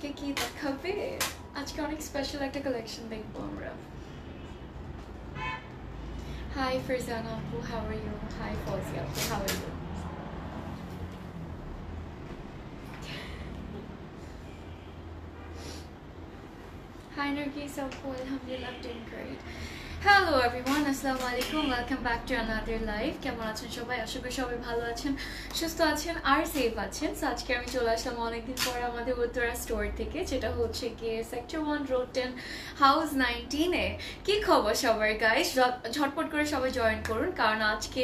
আজকে কি দেখাবে? আজকে অনেক স্পেশাল একটা কালেকশন দেখব আমরা। হাই ফারজানা আপু how are you hi fuzzy আপু how are you Hi Nargis Appu, Alhamdulillah, I'm doing great. Hello everyone আসসালামু আলাইকুম welcome back to another live কেমন আছেন সবাই? আশা করি সবাই ভালো আছেন, সুস্থ আছেন আর সেফ আছেন। সো আজকে আমি চলে আসলাম অনেকদিন পর আমাদের উত্তরা স্টোর থেকে, যেটা হচ্ছে গিয়ে sector one road ten house নাইনটিনে কি খবর সবার গায়ে ঝটপট করে সবাই জয়েন করুন, কারণ আজকে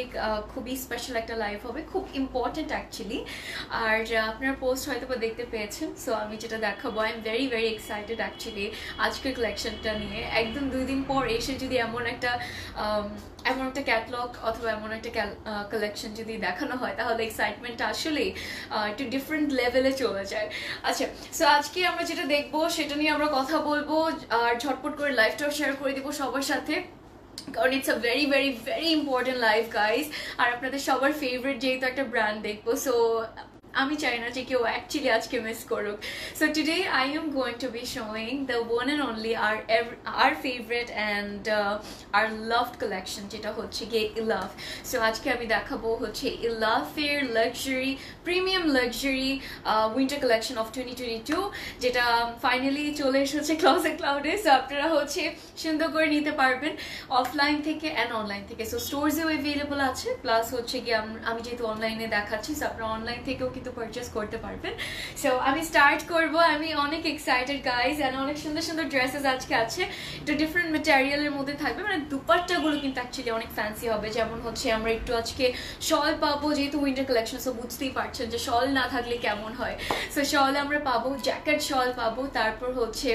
খুবই স্পেশাল একটা লাইভ হবে। ইম্পর্টেন্ট অ্যাকচুয়ালি আর আপনারা পোস্ট হয়তো বা দেখতে পেয়েছেন সো আমি যেটা দেখাবো I am very very excited actually আজকের কালেকশনটা নিয়ে। একদম দুই দিন পর এসে যদি এমন একটা এমন একটা ক্যাটলগ অথবা এমন একটা কালেকশন যদি দেখানো হয়, তাহলে এক্সাইটমেন্টটা আসলেই একটু ডিফারেন্ট লেভেলে চলে যায়। আচ্ছা সো আজকে আমরা যেটা দেখব, সেটা নিয়ে আমরা কথা বলব, আর ঝটপট করে লাইভটাও শেয়ার করে দিব সবার সাথে। কারণ it's a very very very important life guys আর আপনাদের সবার ফেভারিট যেহেতু একটা ব্র্যান্ড দেখব সো আমি চাই না যে কেউ অ্যাকচুয়ালি আজকে মিস করুক। So today I am going to be showing the one and only our our favourite and our loved collection যেটা হচ্ছে গিয়ে ইলাভ সো আজকে আমি দেখাবো হচ্ছে ইলাফের luxury premium luxury winter collection of twenty twenty two যেটা ফাইনালি চলে এসেছে ক্লাউস ক্লাউসে ক্লাউডে সো আপনারা হচ্ছে সুন্দর করে নিতে পারবেন অফলাইন থেকে অ্যান্ড অনলাইন থেকে। সো স্টোরসেও অ্যাভেলেবল আছে প্লাস হচ্ছে গিয়ে আমি যেহেতু অনলাইনে দেখাচ্ছি সো আপনারা অনলাইন থেকেও কিন্তু পারচেস করতে পারবেন। সো আমি স্টার্ট করব। আমি অনেক এক্সাইটেড গাইজ অ্যান্ড অনেক সুন্দর সুন্দর ড্রেসেস আজকে আছে। একটু ডিফারেন্ট মেটেরিয়ালের মধ্যে থাকবে। মানে দুপাট্টাগুলো কিন্তু অ্যাকচুয়ালি অনেক ফ্যান্সি হবে। যেমন হচ্ছে আমরা একটু আজকে শল পাবো, যেহেতু উইন্টার কালেকশন সো বুঝতেই পারছেন যে শল না থাকলে কেমন হয়। সো শল আমরা পাবো জ্যাকেট শল পাবো, তারপর হচ্ছে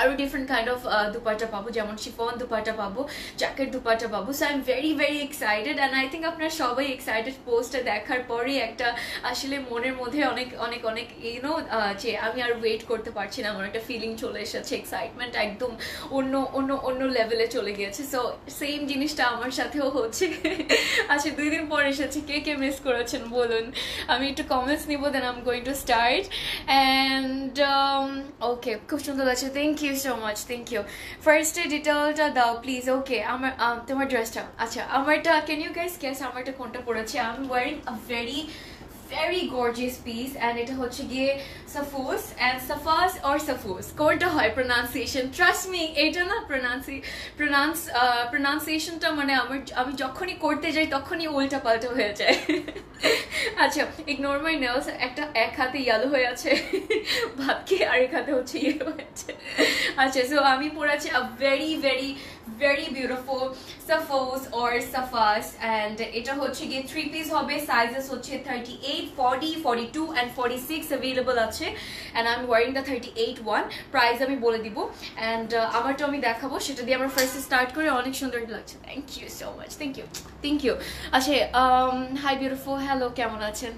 আরও ডিফারেন্ট কাইন্ড অফ দুপাটা পাবো, যেমন শিফন দুপাটা পাবো জ্যাকেট দুপাটা পাবো। So I am very very excited and I think আপনার সবাই এক্সাইটেড পোস্টটা দেখার পরেই একটা আসলে মনের মধ্যে অনেক অনেক অনেক ইউনো যে আমি আর ওয়েট করতে পারছি না। আমার একটা ফিলিং চলে এসেছে এক্সাইটমেন্ট একদম অন্য অন্য অন্য লেভেলে চলে গিয়েছে। সো সেম জিনিসটা আমার সাথেও হচ্ছে। আচ্ছা দুই দিন পর এসেছে। কে কে মিস করেছেন বলুন? আমি একটু কমেন্টস নিব then I'm going to start and okay খুব সুন্দর আছে thank you so much thank you ফার্স্টে ডিটেলটা দাও প্লিজ ওকে আমার তোমার ড্রেসটা আচ্ছা আমারটা ক্যান ইউ গাইস গেস আমারটা কোনটা পড়েছে? I am wearing a very very gorgeous piece and এটা হচ্ছে গিয়ে সাফোস অ্যান্ড সাফাস অর সাফোস কোনটা হয় প্রোনাউন্সিয়েশন ট্রাস্ট মি এটা না প্রোনাউন্সি প্রোনাউন্স প্রোনাউন্সিয়েশনটা মানে আমার, আমি যখনই করতে যাই তখনই উল্টা পাল্টা হয়ে যায়। আচ্ছা ইগনোর মাই নেলস একটা এক হাতে ইয়ালো হয়ে আছে, ভাত খেয়ে আরেক হাতে হচ্ছে ইয়ে হয়েছে আচ্ছা সো আমি পড়েছি a very very very beautiful সাফোস or সাফাস অ্যান্ড এটা হচ্ছে গিয়ে থ্রি পিস হবে সাইজেস হচ্ছে thirty eight forty forty two and forty six available আছে and I am wearing the thirty eight one price আমি বলে দিব অ্যান্ড আমারটা আমি দেখাবো, সেটা দিয়ে আমরা ফার্স্টে স্টার্ট করে, অনেক সুন্দর লাগছে। Thank you so much thank you thank you আচ্ছা হাই বিউটিফুল হ্যালো কেমন আছেন?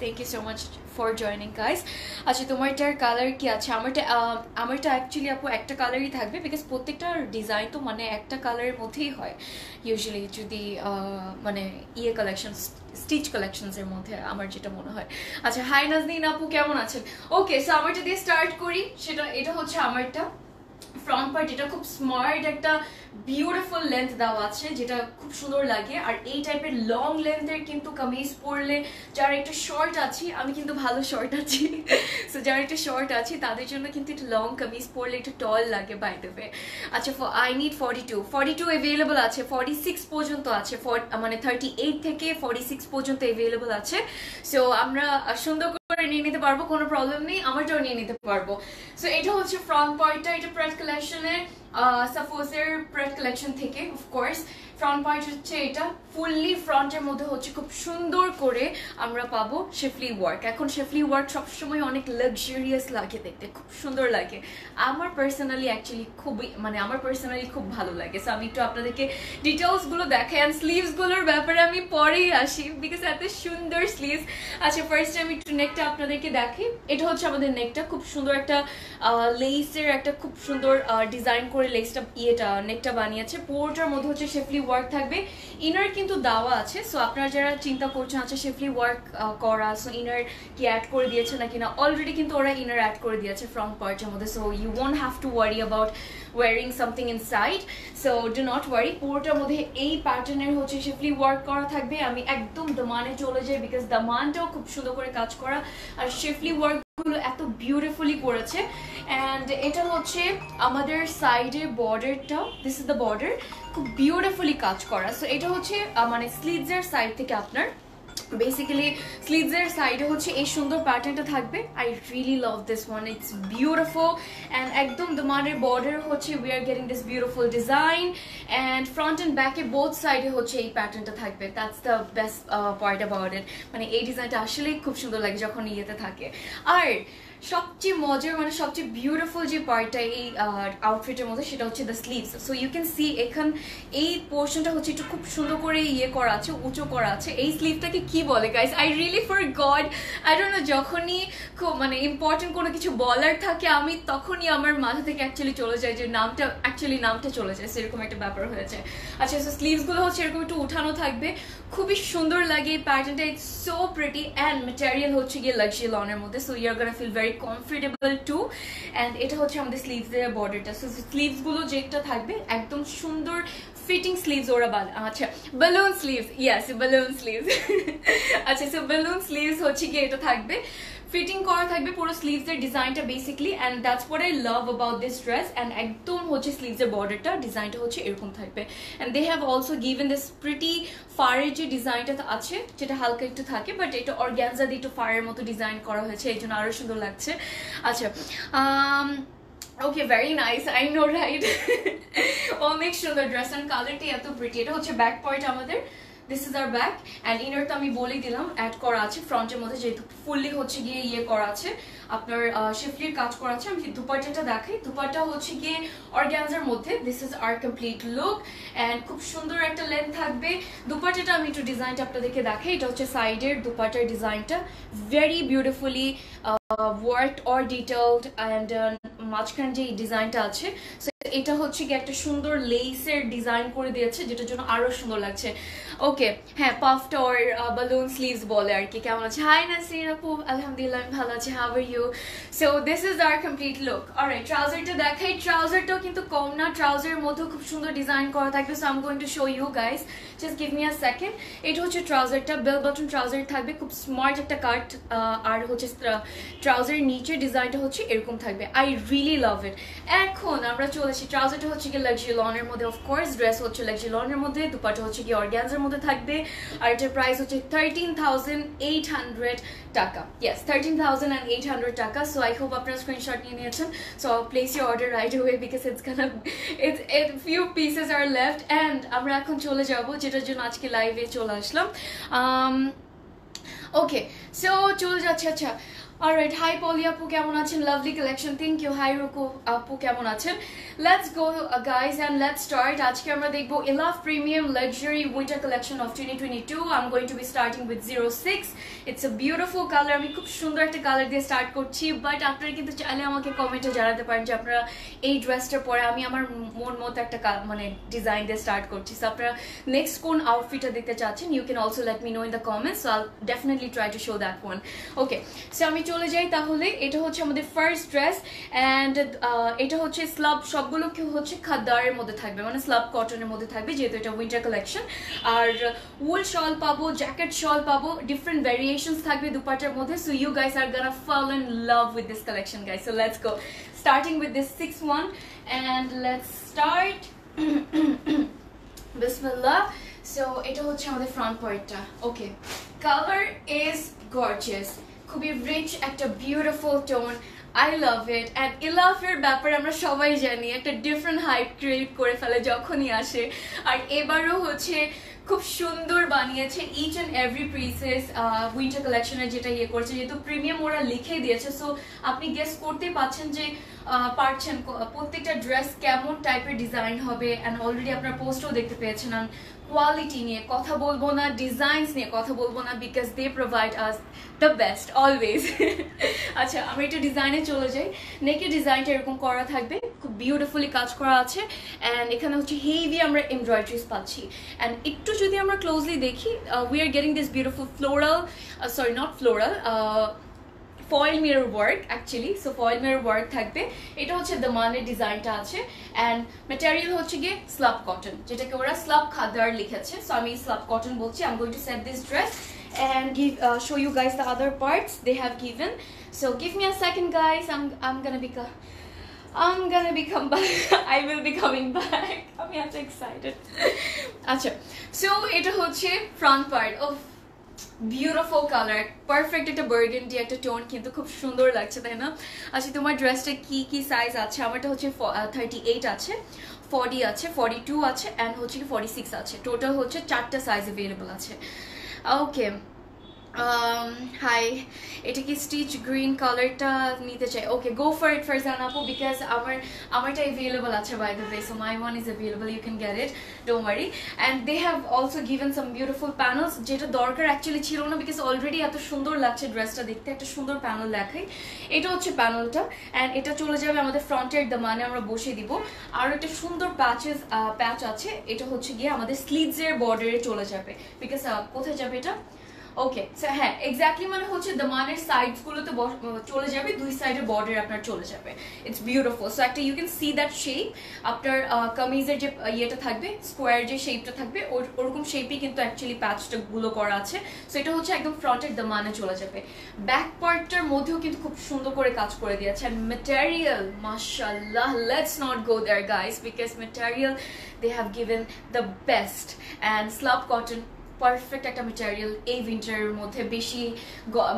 Thank you so much for joining guys আচ্ছা তোমারটার কালার কি আছে? আমারটা আমারটা অ্যাকচুয়ালি আপু একটা কালারই থাকবে বিকজ প্রত্যেকটা ডিজাইন তো মানে একটা কালারের মধ্যেই হয়। ইউজুয়ালি যদি মানে ইয়ে কালেকশন স্টিচ কালেকশনসের মধ্যে আমার যেটা মনে হয়। আচ্ছা হাই নাজনীন আপু কেমন আছেন? ওকে সো আমার যদি স্টার্ট করি, সেটা, এটা হচ্ছে আমারটা। ফ্রন্ট পার্ট এটা খুব স্মার্ট একটা বিউটিফুল লেন্থ দেওয়া আছে, যেটা খুব সুন্দর লাগে। আর এই টাইপের লং লেন্থের কিন্তু কামিজ পরলে যারা একটু শর্ট আছি, আমি কিন্তু ভালো শর্ট আছি। সো যারা একটু শর্ট আছি, তাদের জন্য কিন্তু একটু লং কামিজ পরলে একটু টল লাগে বাই দেবে আচ্ছা I need forty two forty two available আছে ফর্টি সিক্স পর্যন্ত আছে মানে থার্টি এইট থেকে ফর্টি সিক্স পর্যন্ত অ্যাভেলেবল আছে। সো আমরা সুন্দর করে নিয়ে নিতে পারব, কোনো প্রবলেম নেই, আমারটাও নিয়ে নিতে পারব। সো এটা হচ্ছে ফ্রন্ট পয়েন্টটা এটা প্রেড কালেকশনের সাপোজের প্রেড কালেকশন থেকে অফকোর্স ফ্রন্ট পয়েন্ট হচ্ছে এটা। ফুললি ফ্রন্টের মধ্যে হচ্ছে খুব সুন্দর করে আমরা পাবো শেফলি ওয়ার্ক এখন শেফলি ওয়ার্ক সবসময় অনেক লাক্সারিয়াস লাগে দেখতে, খুব সুন্দর লাগে। আমার পার্সোনালি অ্যাকচুয়ালি খুবই মানে আমার পার্সোনালি খুব ভালো লাগে। সো আমি একটু আপনাদেরকে ডিটেলসগুলো দেখাই অ্যান্ড স্লিভসগুলোর ব্যাপারে আমি পরেই আসি বিকজ এত সুন্দর স্লিভস আচ্ছা ফার্স্টে আমি একটু নেকটা আপনাদেরকে দেখি এটা হচ্ছে আমাদের নেকটা খুব সুন্দর একটা লেসের একটা খুব সুন্দর ডিজাইন করে লেসটা ইয়েটা নেকটা বানিয়েছে। পুরোটার মধ্যে হচ্ছে শেফলি ওয়ার্ক থাকবে। ইনার কিন্তু দেওয়া আছে সো আপনারা যারা চিন্তা করছেন আচ্ছা শেফলি ওয়ার্ক করা সো ইনার কি অ্যাড করে দিয়েছে নাকি না? অলরেডি কিন্তু ওরা ইনার অ্যাড করে দিয়েছে ফ্রন্ট পার্টের মধ্যে so you won't have to worry about wearing something inside so do not worry পুরোটার মধ্যে এই প্যাটার্নের হচ্ছে শেফলি ওয়ার্ক করা থাকবে। আমি একদম দমানে চলে যাই বিকজ দমানটাও খুব সুন্দর করে কাজ করা। আর শেফলি ওয়ার্কগুলো এত বিউটিফুলি করেছে। অ্যান্ড এটা হচ্ছে আমাদের সাইডের বর্ডারটা দিস ইজ দ্য বর্ডার খুব বিউটিফুলি কাজ করা। সো এটা হচ্ছে মানে স্লিভসের সাইড থেকে আপনার। বেসিক্যালি স্লিভসের সাইডে হচ্ছে এই সুন্দর প্যাটার্নটা থাকবে। I really love this one it's beautiful and একদম দোমানের বর্ডার হচ্ছে we are getting this beautiful design and front and ব্যাকে বোথ সাইডে হচ্ছে এই প্যাটার্নটা থাকবে। That's the best point about it মানে এই ডিজাইনটা আসলেই খুব সুন্দর লাগে যখন ইয়েতে থাকে। আর সবচেয়ে মজার মানে সবচেয়ে বিউটিফুল যে পার্টটা এই আউটফিটের মধ্যে সেটা হচ্ছে the sleeves so you can see এখান, এই পোর্শনটা হচ্ছে একটু খুব সুন্দর করে ইয়ে করা আছে, উঁচু করা আছে। এই স্লিভটাকে কি বলে guys I really forgot I don't know যখনই খুব মানে ইম্পর্টেন্ট কোনো কিছু বলার থাকে, আমি তখনই আমার মাথা থেকে অ্যাকচুয়ালি চলে যায় যে নামটা অ্যাকচুয়ালি নামটা চলে যায়, সেরকম একটা ব্যাপার হয়েছে। আচ্ছা সো স্লিভসগুলো হচ্ছে এরকম একটু উঠানো থাকবে। খুবই সুন্দর লাগে প্যাটার্নটা it's so pretty and material হচ্ছে গিয়ে লাক্সারি লনের মধ্যে so you're gonna feel very comfortable too and এটা হচ্ছে আমাদের স্লিভসের বর্ডারটা সো স্লিভসগুলো যেটা থাকবে, একদম সুন্দর ফিটিং স্লিভস ওরা বাল আচ্ছা balloon sleeves yes balloon sleeves আচ্ছা সো বেলুন স্লিভস হচ্ছে গিয়ে এটা থাকবে। ফিটিং করা থাকবে পুরো স্লিভসের ডিজাইনটা basically and that's what I love about this dress and একদম হচ্ছে স্লিভসের বর্ডারটা ডিজাইনটা হচ্ছে এরকম থাকবে. And they have also given this pretty ফারের যে ডিজাইনটা আছে, যেটা হালকা একটু থাকে বাট এটা অর্গ্যানজা দিয়ে একটু ফারের মতো ডিজাইন করা হয়েছে, এই জন্য আরও সুন্দর লাগছে। আচ্ছা okay very nice I know right অনেক সুন্দর ড্রেস অ্যান্ড কালারটি এত প্রিটি এটা হচ্ছে ব্যাক পয়েন্ট আমাদের। This is our back and inner তো আমি বলেই দিলাম অ্যাড করা আছে। ফ্রন্টের মধ্যে যেহেতু ফুললি হচ্ছে গিয়ে ইয়ে করা আছে, আপনার শিফলির কাজ করা আছে। আমি দুপাট্টাটা দেখাই। দুপাট্টা হচ্ছে গিয়ে অর্গ্যানজার মধ্যে। This is our complete look and খুব সুন্দর একটা লেন্থ থাকবে। দুপাটাটা আমি একটু ডিজাইনটা আপনাদেরকে দেখাই। এটা হচ্ছে সাইডের দুপাটার ডিজাইনটা very beautifully work or detailed and মাঝখানে যে ডিজাইনটা আছে। এটা হচ্ছে কি একটা সুন্দর লেসের ডিজাইন করে দিয়েছে, যেটার জন্য আরও সুন্দর লাগছে। ওকে হ্যাঁ পাফড অর বালুন স্লিভস বলে আর কি। কেমন আছে? হাই নাসরিন আপু, আলহামদুলিল্লাহ আমি ভালো আছি। How are you so this is our complete look alright ট্রাউজারটা দেখাই। ট্রাউজারটাও কিন্তু কম না। ট্রাউজারের মধ্যেও খুব সুন্দর ডিজাইন করা থাকবে। So I'm going to show you guys just give me a second এটা হচ্ছে ট্রাউজারটা বেল বটন ট্রাউজার থাকবে। খুব স্মার্ট একটা কাট আর হচ্ছে ট্রাউজারের নিচের ডিজাইনটা হচ্ছে এরকম থাকবে। আই রিয়েলি লাভ ইট এখন আমরা চলেছি ট্রাউজারটা হচ্ছে কি লাক্সারি লনের মধ্যে। অফকোর্স ড্রেস হচ্ছে লাক্সারি লনের মধ্যে। দুপাটা হচ্ছে কি অর্গ্যানজার মধ্যে। থাকবে আর এটার প্রাইস হচ্ছে থার্টিন টাকা। ইয়েস থার্টিন টাকা। সো আই হোপ আপনারা স্ক্রিনশট নিয়ে নিয়েছেন। So place you order right way because it's কান it's it few pieces are left and আমরা এখন চলে যাব, যেটার জন্য আজকে লাইভে চলে আসলাম। ওকে সো চলে যাচ্ছে। আচ্ছা অলরাইট হাই পলি আপু কেমন আছেন? Lovely collection thank you hi Ruku আপু কেমন আছেন? Let's go guys and let's start আজকে আমরা দেখব Elaf premium luxury winter collection of twenty twenty two I am going to be starting with zero six it's a beautiful colour আমি খুব সুন্দর একটা কালার দিয়ে স্টার্ট করছি বাট আপনারা কিন্তু চাইলে আমাকে কমেন্টে জানাতে পারেন যে আপনারা এই ড্রেসটার পরে আমি আমার মন মতো একটা মানে ডিজাইন দিয়ে স্টার্ট করছি। সো আপনারা নেক্সট কোন আউটফিটটা দেখতে চাচ্ছেন you can also let me know in the comments so I definitely try to show that one okay so আমি চলে যাই তাহলে, এটা হচ্ছে আমাদের ফার্স্ট ড্রেস অ্যান্ড এটা হচ্ছে স্লাব সবগুলো হচ্ছে খাদ্দারের মধ্যে থাকবে মানে স্লাব কটনের মধ্যে থাকবে, যেহেতু এটা উইন্টার কালেকশন আর উল শল পাবো জ্যাকেট শল পাবো ডিফারেন্ট ভ্যারিয়েশনস থাকবে দুপাটার মধ্যে so you guys are gonna fall in love with this collection guys so let's go starting with this six one and let's start বিসমিল্লাহ সো এটা হচ্ছে আমাদের ফ্রন্ট পয়েন্টটা ওকে কালার ইজ গর্জিয়াস খুবই rich একটা beautiful tone I love it and ইলাফের ব্যাপারে আমরা সবাই জানি, একটা ডিফারেন্ট হাইপ ক্রিয়েট করে ফেলে যখনই আসে। আর এবারও হচ্ছে খুব সুন্দর বানিয়েছে each and every pieces winter কালেকশনের যেটা ইয়ে করছে, যেহেতু প্রিমিয়াম ওরা লিখে দিয়েছে। সো আপনি গেস করতে পারছেন যে পারছেন প্রত্যেকটা ড্রেস কেমন টাইপের ডিজাইন হবে। অ্যান্ড অলরেডি আপনার পোস্টও দেখতে পেয়েছেন। কোয়ালিটি নিয়ে কথা বলব না ডিজাইনস নিয়ে কথা বলব না because they provide us the best always আচ্ছা আমি একটু ডিজাইনে চলে যাই। নেকের ডিজাইনটা এরকম করা থাকবে, খুব বিউটিফুলি কাজ করা আছে অ্যান্ড এখানে হচ্ছে হেভি আমরা এমব্রয়ডারিজ পাচ্ছি। অ্যান্ড একটু যদি আমরা ক্লোজলি দেখি we are getting this beautiful floral sorry not floral foil mirror work actually so foil mirror work থাকবে। এটা হচ্ছে দ্য দামানের ডিজাইনটা আছে। অ্যান্ড ম্যাটেরিয়াল হচ্ছে গিয়ে স্লাব কটন যেটাকে ওরা স্লাব খাদার লিখেছে। সো আমি স্লাব কটন বলছি। I am going to set this dress and give uh, show you guys the other parts they have given. So give me a second guys. I'm co- i'm gonna be come back. I will be coming back. i'm so excited. আচ্ছা। So এটা হচ্ছে front part of beautiful colour perfect একটা burgundy একটা tone কিন্তু খুব সুন্দর লাগছে, তাই না? আচ্ছা তোমার ড্রেসটা কি কি সাইজ আছে? আমারটা হচ্ছে থার্টি এইট আছে ফর্টি আছে ফর্টি টু আছে অ্যান্ড হচ্ছে কি ফর্টি সিক্স আছে। টোটাল হচ্ছে চারটা সাইজ অ্যাভেলেবল আছে। ওকে হাই এটা কি স্টিচ গ্রিন কালারটা নিতে চাই? ওকে গো ফর ইট ফারজান আপু বিকজ আমার আমারটা অ্যাভেলেবল আছে by the way so my one is available you can get it don't worry and they have also given some beautiful panels যেটা দরকার অ্যাকচুয়ালি ছিল না বিকজ অলরেডি এত সুন্দর লাগছে ড্রেসটা দেখতে, একটা সুন্দর প্যানেল দেখাই। এটা হচ্ছে প্যানেলটা অ্যান্ড এটা চলে যাবে আমাদের ফ্রন্টের মানে আমরা বসে দিব। আর একটা সুন্দর প্যাচেস প্যাচ আছে, এটা হচ্ছে গিয়ে আমাদের স্লিভসের বর্ডারে চলে যাবে। বিকজ কোথায় যাবে এটা? ওকে হ্যাঁ এক্স্যাক্টলি মানে হচ্ছে দামানের সাইডস গুলোতে চলে যাবে, দুই সাইডের বর্ডার আপনার চলে যাবে। ইটস বিউটিফুল সো একটা you can see that shape আপনার কামিজের যে, ইয়েটা থাকবে স্কোয়ার যে শেপটা থাকবে ওরকম শেপই কিন্তু অ্যাকচুয়ালি প্যাচটা গুলো করা আছে। সো এটা হচ্ছে একদম ফ্রন্টের দামানে চলে যাবে। ব্যাক পার্টটার মধ্যেও কিন্তু খুব সুন্দর করে কাজ করে দিয়েছে। অ্যান্ড মেটেরিয়াল মাশাল্লাহ let's not go there guys because material they have given the best and slub cotton perfect একটা মেটেরিয়াল এই উইন্টারের মধ্যে বেশি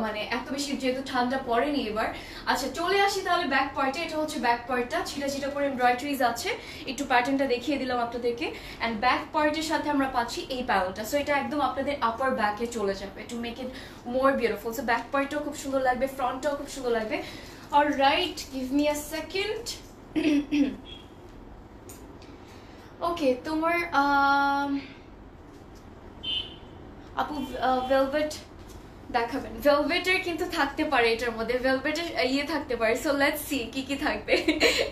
মানে এত বেশি যেহেতু ঠান্ডা পড়েনি এবার। আচ্ছা চলে আসি তাহলে ব্যাক পার্টে এটা হচ্ছে ব্যাক পার্টটা ছিটা ছিটা করে এমব্রয়ডারিজ আছে। একটু প্যাটার্নটা দেখিয়ে দিলাম আপনাদেরকে। অ্যান্ড ব্যাক পার্টের সাথে আমরা পাচ্ছি এই প্যানেলটা সো এটা একদম আপনাদের আপার ব্যাকে চলে যাবে to make it more beautiful so back পার্টটাও খুব সুন্দর লাগবে ফ্রন্টটাও খুব সুন্দর লাগবে। Alright give me a second okay তোমার আপু ভেলভেট দেখাবেন। ভেলভেটের কিন্তু থাকতে পারে এটার মধ্যে। ভেলভেটের ইয়ে থাকতে পারে। সো লেটস সি কি কি থাকবে।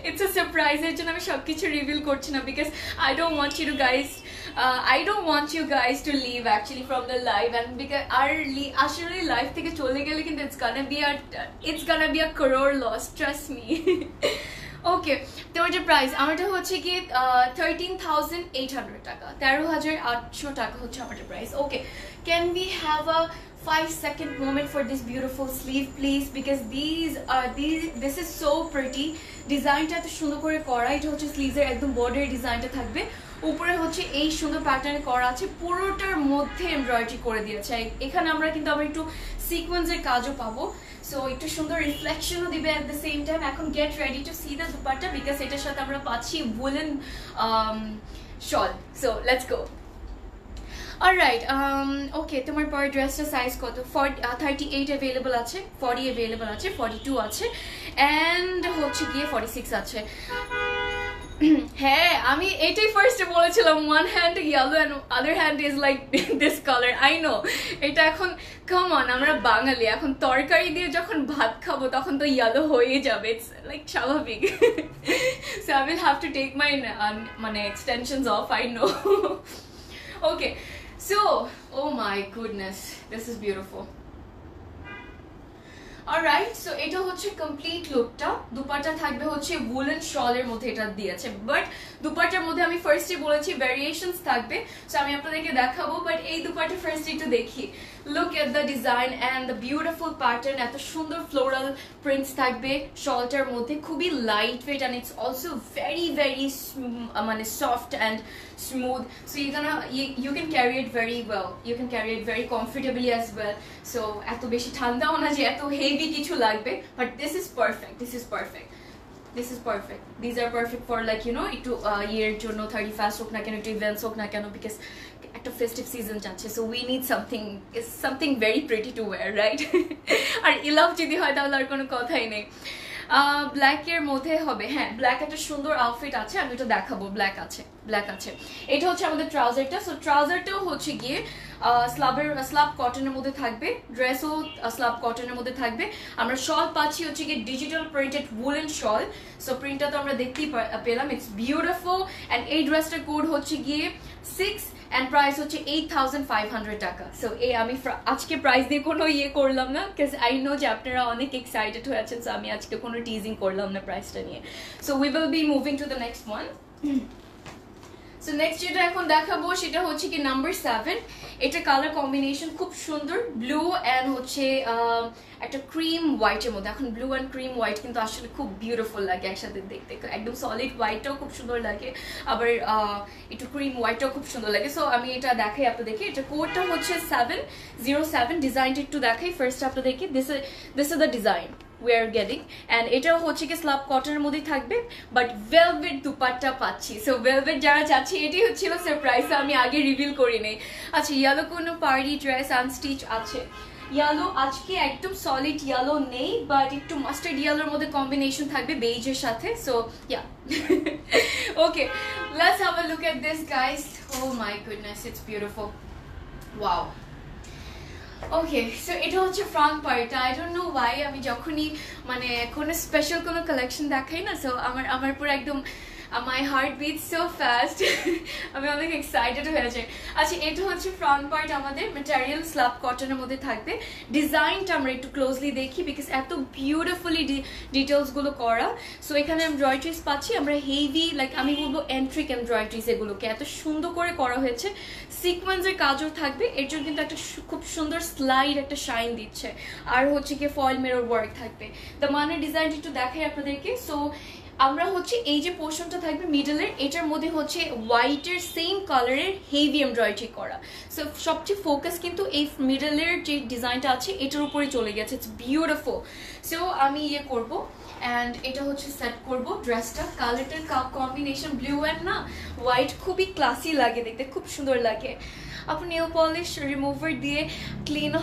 ইটস আ সারপ্রাইজের জন্য আমি সবকিছু রিভিল করছি না because I don't want you guys I don't want you guys to leave actually from the live and because আর আসলে লাইফ থেকে চলে গেলে কিন্তু it's gonna be R it's gonna be a crore loss trust me okay তোমার যে price আমারটা হচ্ছে কি থার্টিন থাউজেন্ড এইট হান্ড্রেড টাকা। তেরো হাজার আটশো টাকা হচ্ছে আমাদের price okay can we have a five second moment for this beautiful sleeve, please? Because these are, these is so pretty ডিজাইনটা এত সুন্দর করে করা, এটা হচ্ছে স্লিভের একদম বর্ডার ডিজাইনটা থাকবে। উপরে হচ্ছে এই সুন্দর প্যাটার্নে করা আছে, পুরোটার মধ্যে এমব্রয়ডারি করে দিয়েছে। এখানে আমরা কিন্তু আবার একটু সিকোয়েন্সের কাজও পাবো। সো একটু সুন্দর রিফ্লেকশনও দিবে অ্যাট দ্য সেম টাইম এখন get ready to see the dupatta because এটার সাথে আমরা পাচ্ছি woollen shawl so let's go alright okay তোমার পরের ড্রেসটা সাইজ কত? থার্টি এইট অ্যাভেলেবল আছে ফর্টি অ্যাভেলেবল আছে ফর্টি টু আছে অ্যান্ড হচ্ছে গিয়ে ফর্টি সিক্স আছে। হ্যাঁ আমি এটাই ফার্স্টে বলেছিলাম one hand yellow and other hand is like this colour I know এটা এখন কমন আমরা বাঙালি, এখন তরকারি দিয়ে যখন ভাত খাব, তখন তো ইয়েলো হয়ে যাবে ইটস লাইক স্বাভাবিক। So I will have to take my মানে extensions of I know okay so oh my goodness this is beautiful alright so এটা হচ্ছে কমপ্লিট লুকটা দুপাটা থাকবে হচ্ছে উলেন শলের মধ্যে এটা দিয়েছে। বাট দুপাটার মধ্যে আমি ফার্স্টে বলেছি ভ্যারিয়েশনস থাকবে। সো আমি আপনাদেরকে দেখাবো বাট এই দুপাটা ফার্স্ট একটু দেখি। Look at the design and the beautiful pattern এত সুন্দর ফ্লোরাল প্রিন্টস থাকবে শলটার মধ্যে খুবই light weight and it's also very very মানে soft and smooth so you're gonna you, you can carry it very well you can carry it very comfortably as well so এত বেশি ঠান্ডাও না যে এত হেভি কিছু লাগবে but this is perfect this is perfect this is perfect these are perfect for like you know একটু ইয়ের জন্য থার্টি ফার্স্ট হোক না কেন একটু ইভেন্টস হোক না কেন বিকজ একটা ফেস্টিভ সিজন যাচ্ছে so we need something is something very pretty to wear right আর ইলাভ যদি হয় তাহলে আর কোনো কথাই নেই। ব্ল্যাকের মধ্যে হবে হ্যাঁ ব্ল্যাক একটা সুন্দর আউটফিট আছে, আমি এটা দেখাবো ব্ল্যাক আছে ব্ল্যাক আছে। এটা হচ্ছে আমাদের ট্রাউজারটা সো ট্রাউজারটাও হচ্ছে গিয়ে স্লাবের স্লাব কটনের মধ্যে থাকবে ড্রেসও স্লাব কটনের মধ্যে থাকবে। আমরা শল পাচ্ছি হচ্ছে গিয়ে digital printed woollen shawl so প্রিন্টটা তো আমরা দেখতেই পেলাম ইটস বিউটিফুল অ্যান্ড এই ড্রেসটার কোড হচ্ছে গিয়ে সিক্স অ্যান্ড প্রাইস হচ্ছে এইট থাউজেন্ড ফাইভ হান্ড্রেড টাকা। সো এই আমি আজকে প্রাইস দিয়ে কোনো ইয়ে করলাম না বিকজ আই নো যে আপনারা অনেক এক্সাইটেড হয়ে আছেন সো আমি আজকে কোনো টিজিং করলাম না প্রাইসটা নিয়ে। So we will be moving to the next one so next যেটা এখন দেখাবো সেটা হচ্ছে কি নাম্বার সেভেন এটা কালার কম্বিনেশন খুব সুন্দর। ব্লু অ্যান্ড হচ্ছে একটা ক্রিম হোয়াইটের মধ্যে। এখন ব্লু অ্যান্ড ক্রিম হোয়াইট কিন্তু আসলে খুব বিউটিফুল লাগে একসাথে দেখতে। একদম সলিড হোয়াইটটাও খুব সুন্দর লাগে। আবার একটু ক্রিম হোয়াইটটাও খুব সুন্দর লাগে। সো আমি এটা দেখাই আপনাদেরকে। এটা কোডটা হচ্ছে সেভেন জিরো সেভেন ডিজাইনটা একটু দেখাই। ফার্স্ট আপনাদেরকে this this is the design we are getting and এটাও হচ্ছে কি স্লাব কটনের মধ্যেই থাকবে বাট ভেলভেট দুপাট্টা পাচ্ছি। সো ভেলভেট যারা চাচ্ছি এটি হচ্ছিল সারপ্রাইজ আমি আগে রিভিল করি নেই। আচ্ছা ইয়ালো কোনো পার্টি ড্রেস আনস্টিচ আছে? ইয়ালো আজকে একদম সলিড ইয়ালো নেই বাট একটু মাস্টার্ড ইয়ালোর মধ্যে কম্বিনেশন থাকবে বেইজের সাথে। So yeah okay let's have a look at this guys oh my goodness it's beautiful wow okay so এটা হচ্ছে ফ্রন্ট পার্টটা আই ডোন্ট নো ওয়াই আমি যখনই মানে কোনো স্পেশাল কোনো কালেকশন দেখাই না সো আমার আমার পুরো একদম my heart beat so fast আমি অনেক এক্সাইটেড হয়ে যাই। আচ্ছা এটা হচ্ছে ফ্রন্ট পার্ট আমাদের ম্যাটেরিয়াল স্লাব কটনের মধ্যে থাকবে। ডিজাইনটা আমরা একটু ক্লোজলি দেখি বিকজ এত বিউটিফুলি ডিটেলসগুলো করা। সো এখানে এমব্রয়ডারিজ পাচ্ছি। আমরা হেভি লাইক আমি বলব এন্ট্রিক এমব্রয়ডারিজ এগুলোকে। এত সুন্দর করে করা হয়েছে। সিকোয়েন্সের কাজও থাকবে। এর জন্য কিন্তু একটা খুব সুন্দর স্লাইড একটা শাইন দিচ্ছে। আর হচ্ছে কি ফয়েল মেরোর ওয়ার্ক থাকবে। দ্য মানের ডিজাইনটা একটু দেখাই আপনাদেরকে। সো আমরা হচ্ছে এই যে পোর্শনটা থাকবে মিডলের, এটার মধ্যে হচ্ছে হোয়াইটের সেম কালারের হেভি এমব্রয়ডারি করা। সো সবচেয়ে ফোকাস কিন্তু এই মিডলের যে ডিজাইনটা আছে, এটার উপরে চলে গেছে। ইটস বিউটিফুল সো আমি ইয়ে করব অ্যান্ড এটা হচ্ছে সেট করব ড্রেসটা কালারটার কম্বিনেশন ব্লু অ্যান্ড না হোয়াইট খুবই ক্লাসি লাগে দেখতে, খুব সুন্দর লাগে। আপনি নেল পলিশ রিমুভার দিয়ে ক্লিন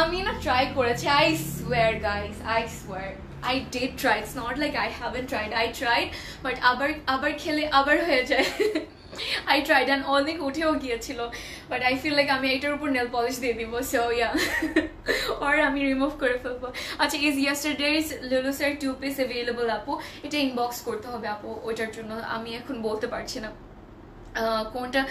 আমি না ট্রাই করেছি I swear guys I swear I did try. It's not like I haven't tried. I tried, but আবার আবার খেলে আবার হয়ে যায়। আই ট্রাইড অ্যান্ড অনেক উঠেও গিয়েছিল বাট আই ফিল লাইক আমি এটার উপর নেল পলিশ দিয়ে দিব সো ইয়া আর আমি রিমুভ করে ফেলব। আচ্ছা ইজ ইয়েস্টারডেজ লুলুসের টু পিস অ্যাভেলেবল আপু? এটা ইনবক্স করতে হবে আপু ওইটার জন্য। আমি এখন বলতে পারছি না। কোনটা?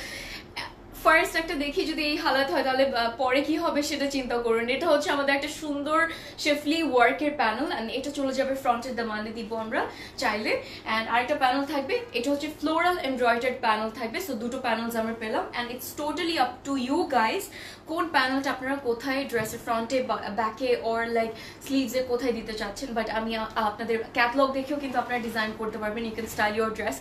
ফার্স্ট একটা দেখি যদি এই হালাত হয়, তাহলে পরে কি হবে সেটা চিন্তা করুন। এটা হচ্ছে আমাদের একটা সুন্দর শেফলি ওয়ার্কের প্যানেল অ্যান্ড এটা চলে যাবে ফ্রন্টের দামানে দিব আমরা চাইলে। অ্যান্ড আরেকটা প্যানেল থাকবে, এটা হচ্ছে ফ্লোরাল এমব্রয়ডার্ড প্যানেল থাকবে সো দুটো প্যানেলস আমরা পেলাম and it's totally up to you guys কোন প্যানেলটা আপনারা কোথায় ড্রেসের ফ্রন্টে ব্যাকে অর লাইক স্লিভসে কোথায় দিতে চাচ্ছেন? বাট আমি আপনাদের ক্যাটলগ দেখেও কিন্তু আপনারা ডিজাইন করতে পারবেন। You can style your dress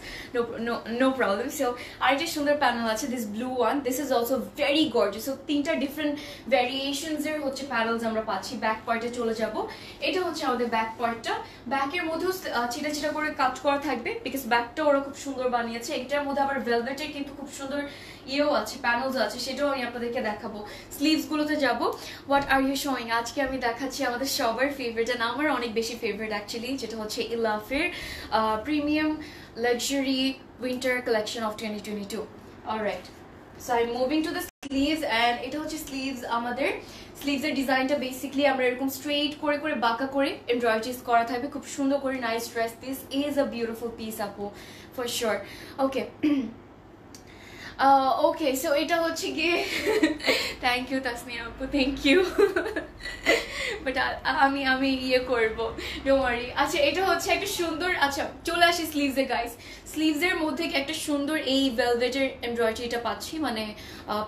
no problem so আরেকটা সুন্দর প্যানেল আছে this blue one this is also very gorgeous so তিনটা ডিফারেন্ট ভ্যারিয়েশনসের হচ্ছে প্যানেলস আমরা পাচ্ছি। ব্যাক পার্টে চলে যাব। এটা হচ্ছে আমাদের ব্যাক পার্টটা ব্যাকের মধ্যেও চিটা চিটা করে কাট করা থাকবে। বিকজ ব্যাকটা ওরা খুব সুন্দর বানিয়েছে। এটার মধ্যে আবার ভেলভেটের কিন্তু খুব সুন্দর ইয়েও আছে প্যানেলস আছে, সেটাও আমি আপনাদেরকে দেখাবো। স্লিভসগুলোতে যাব। হোয়াট আর ইউ শোয়িং আজকে আমি দেখাচ্ছি আমাদের সবার ফেভারিট অ্যান্ড আমার অনেক বেশি ফেভারিট অ্যাকচুয়ালি যেটা হচ্ছে ইলাফের premium luxury winter collection of twenty twenty two alright so I moving to the sleeves and এটা হচ্ছে স্লিভস আমাদের। স্লিভসের ডিজাইনটা বেসিকলি আমরা এরকম স্ট্রেট করে করে, বাঁকা করে এমব্রয়ডারিজ করা থাকবে। খুব সুন্দর করে nice dress this is a beautiful piece আপু for sure okay okay so এটা হচ্ছে গিয়ে থ্যাংক ইউ তাসমিয়া আপু থ্যাংক ইউ বাট আমি আমি ইয়ে করব ডোমারি আচ্ছা এটা হচ্ছে একটা সুন্দর আচ্ছা চলে আসি স্লিভসে গাইস স্লিভসের মধ্যে একটা সুন্দর এই ভেলভেটের এমব্রয়ডারিটা পাচ্ছি মানে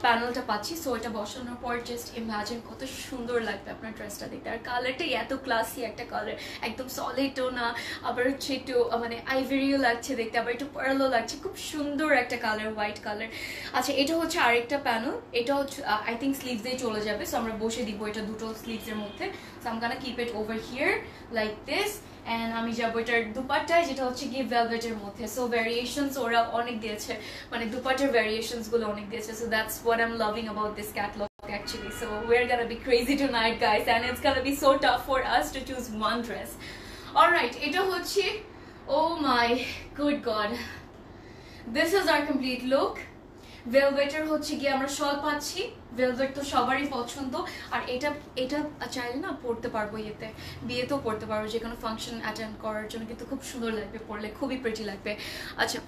প্যানেলটা পাচ্ছি। সো এটা বসানোর পর জাস্ট ইমাজিন কত সুন্দর লাগবে আপনার ড্রেসটা দেখতে। আর কালারটাই এত ক্লাসি একটা কালার একদম সলিডও না, আবার হচ্ছে একটু মানে আইভেরিও লাগছে দেখতে, আবার একটু পার্লও লাগছে। খুব সুন্দর একটা কালার হোয়াইট কালার আচ্ছা এটা হচ্ছে আরেকটা প্যানেল এটা হচ্ছে আই থিঙ্ক স্লিভসেই চলে যাবে। সো আমরা বসে দিব এটা দুটো স্লিভসের মধ্যে। So I'm keep it over here like this and আমি যাব এটার দুপাট্টায় যেটা হচ্ছে গিয়ে ভেলভেটের মধ্যে সো ভ্যারিয়েশনস ওরা অনেক দিয়েছে মানে দুপাটের ভ্যারিয়েশনসগুলো অনেক দিয়েছে so that's what I'm loving about this catalogue actually so we're gonna be crazy tonight guys and it's gonna be so tough for us to choose one dress all right এটা হচ্ছে oh my good god this is our complete look ভেলভেটের হচ্ছে গিয়ে আমরা শল পাচ্ছি velvet তো সবারই পছন্দ। আর এটা এটা চাইলে না পড়তে পারব ইয়েতে। বিয়েতেও পড়তে পারব, যে কোনো ফাংশন অ্যাটেন্ড করার জন্য কিন্তু খুব সুন্দর লাগবে পড়লে, খুবই প্রেটি লাগবে। আচ্ছা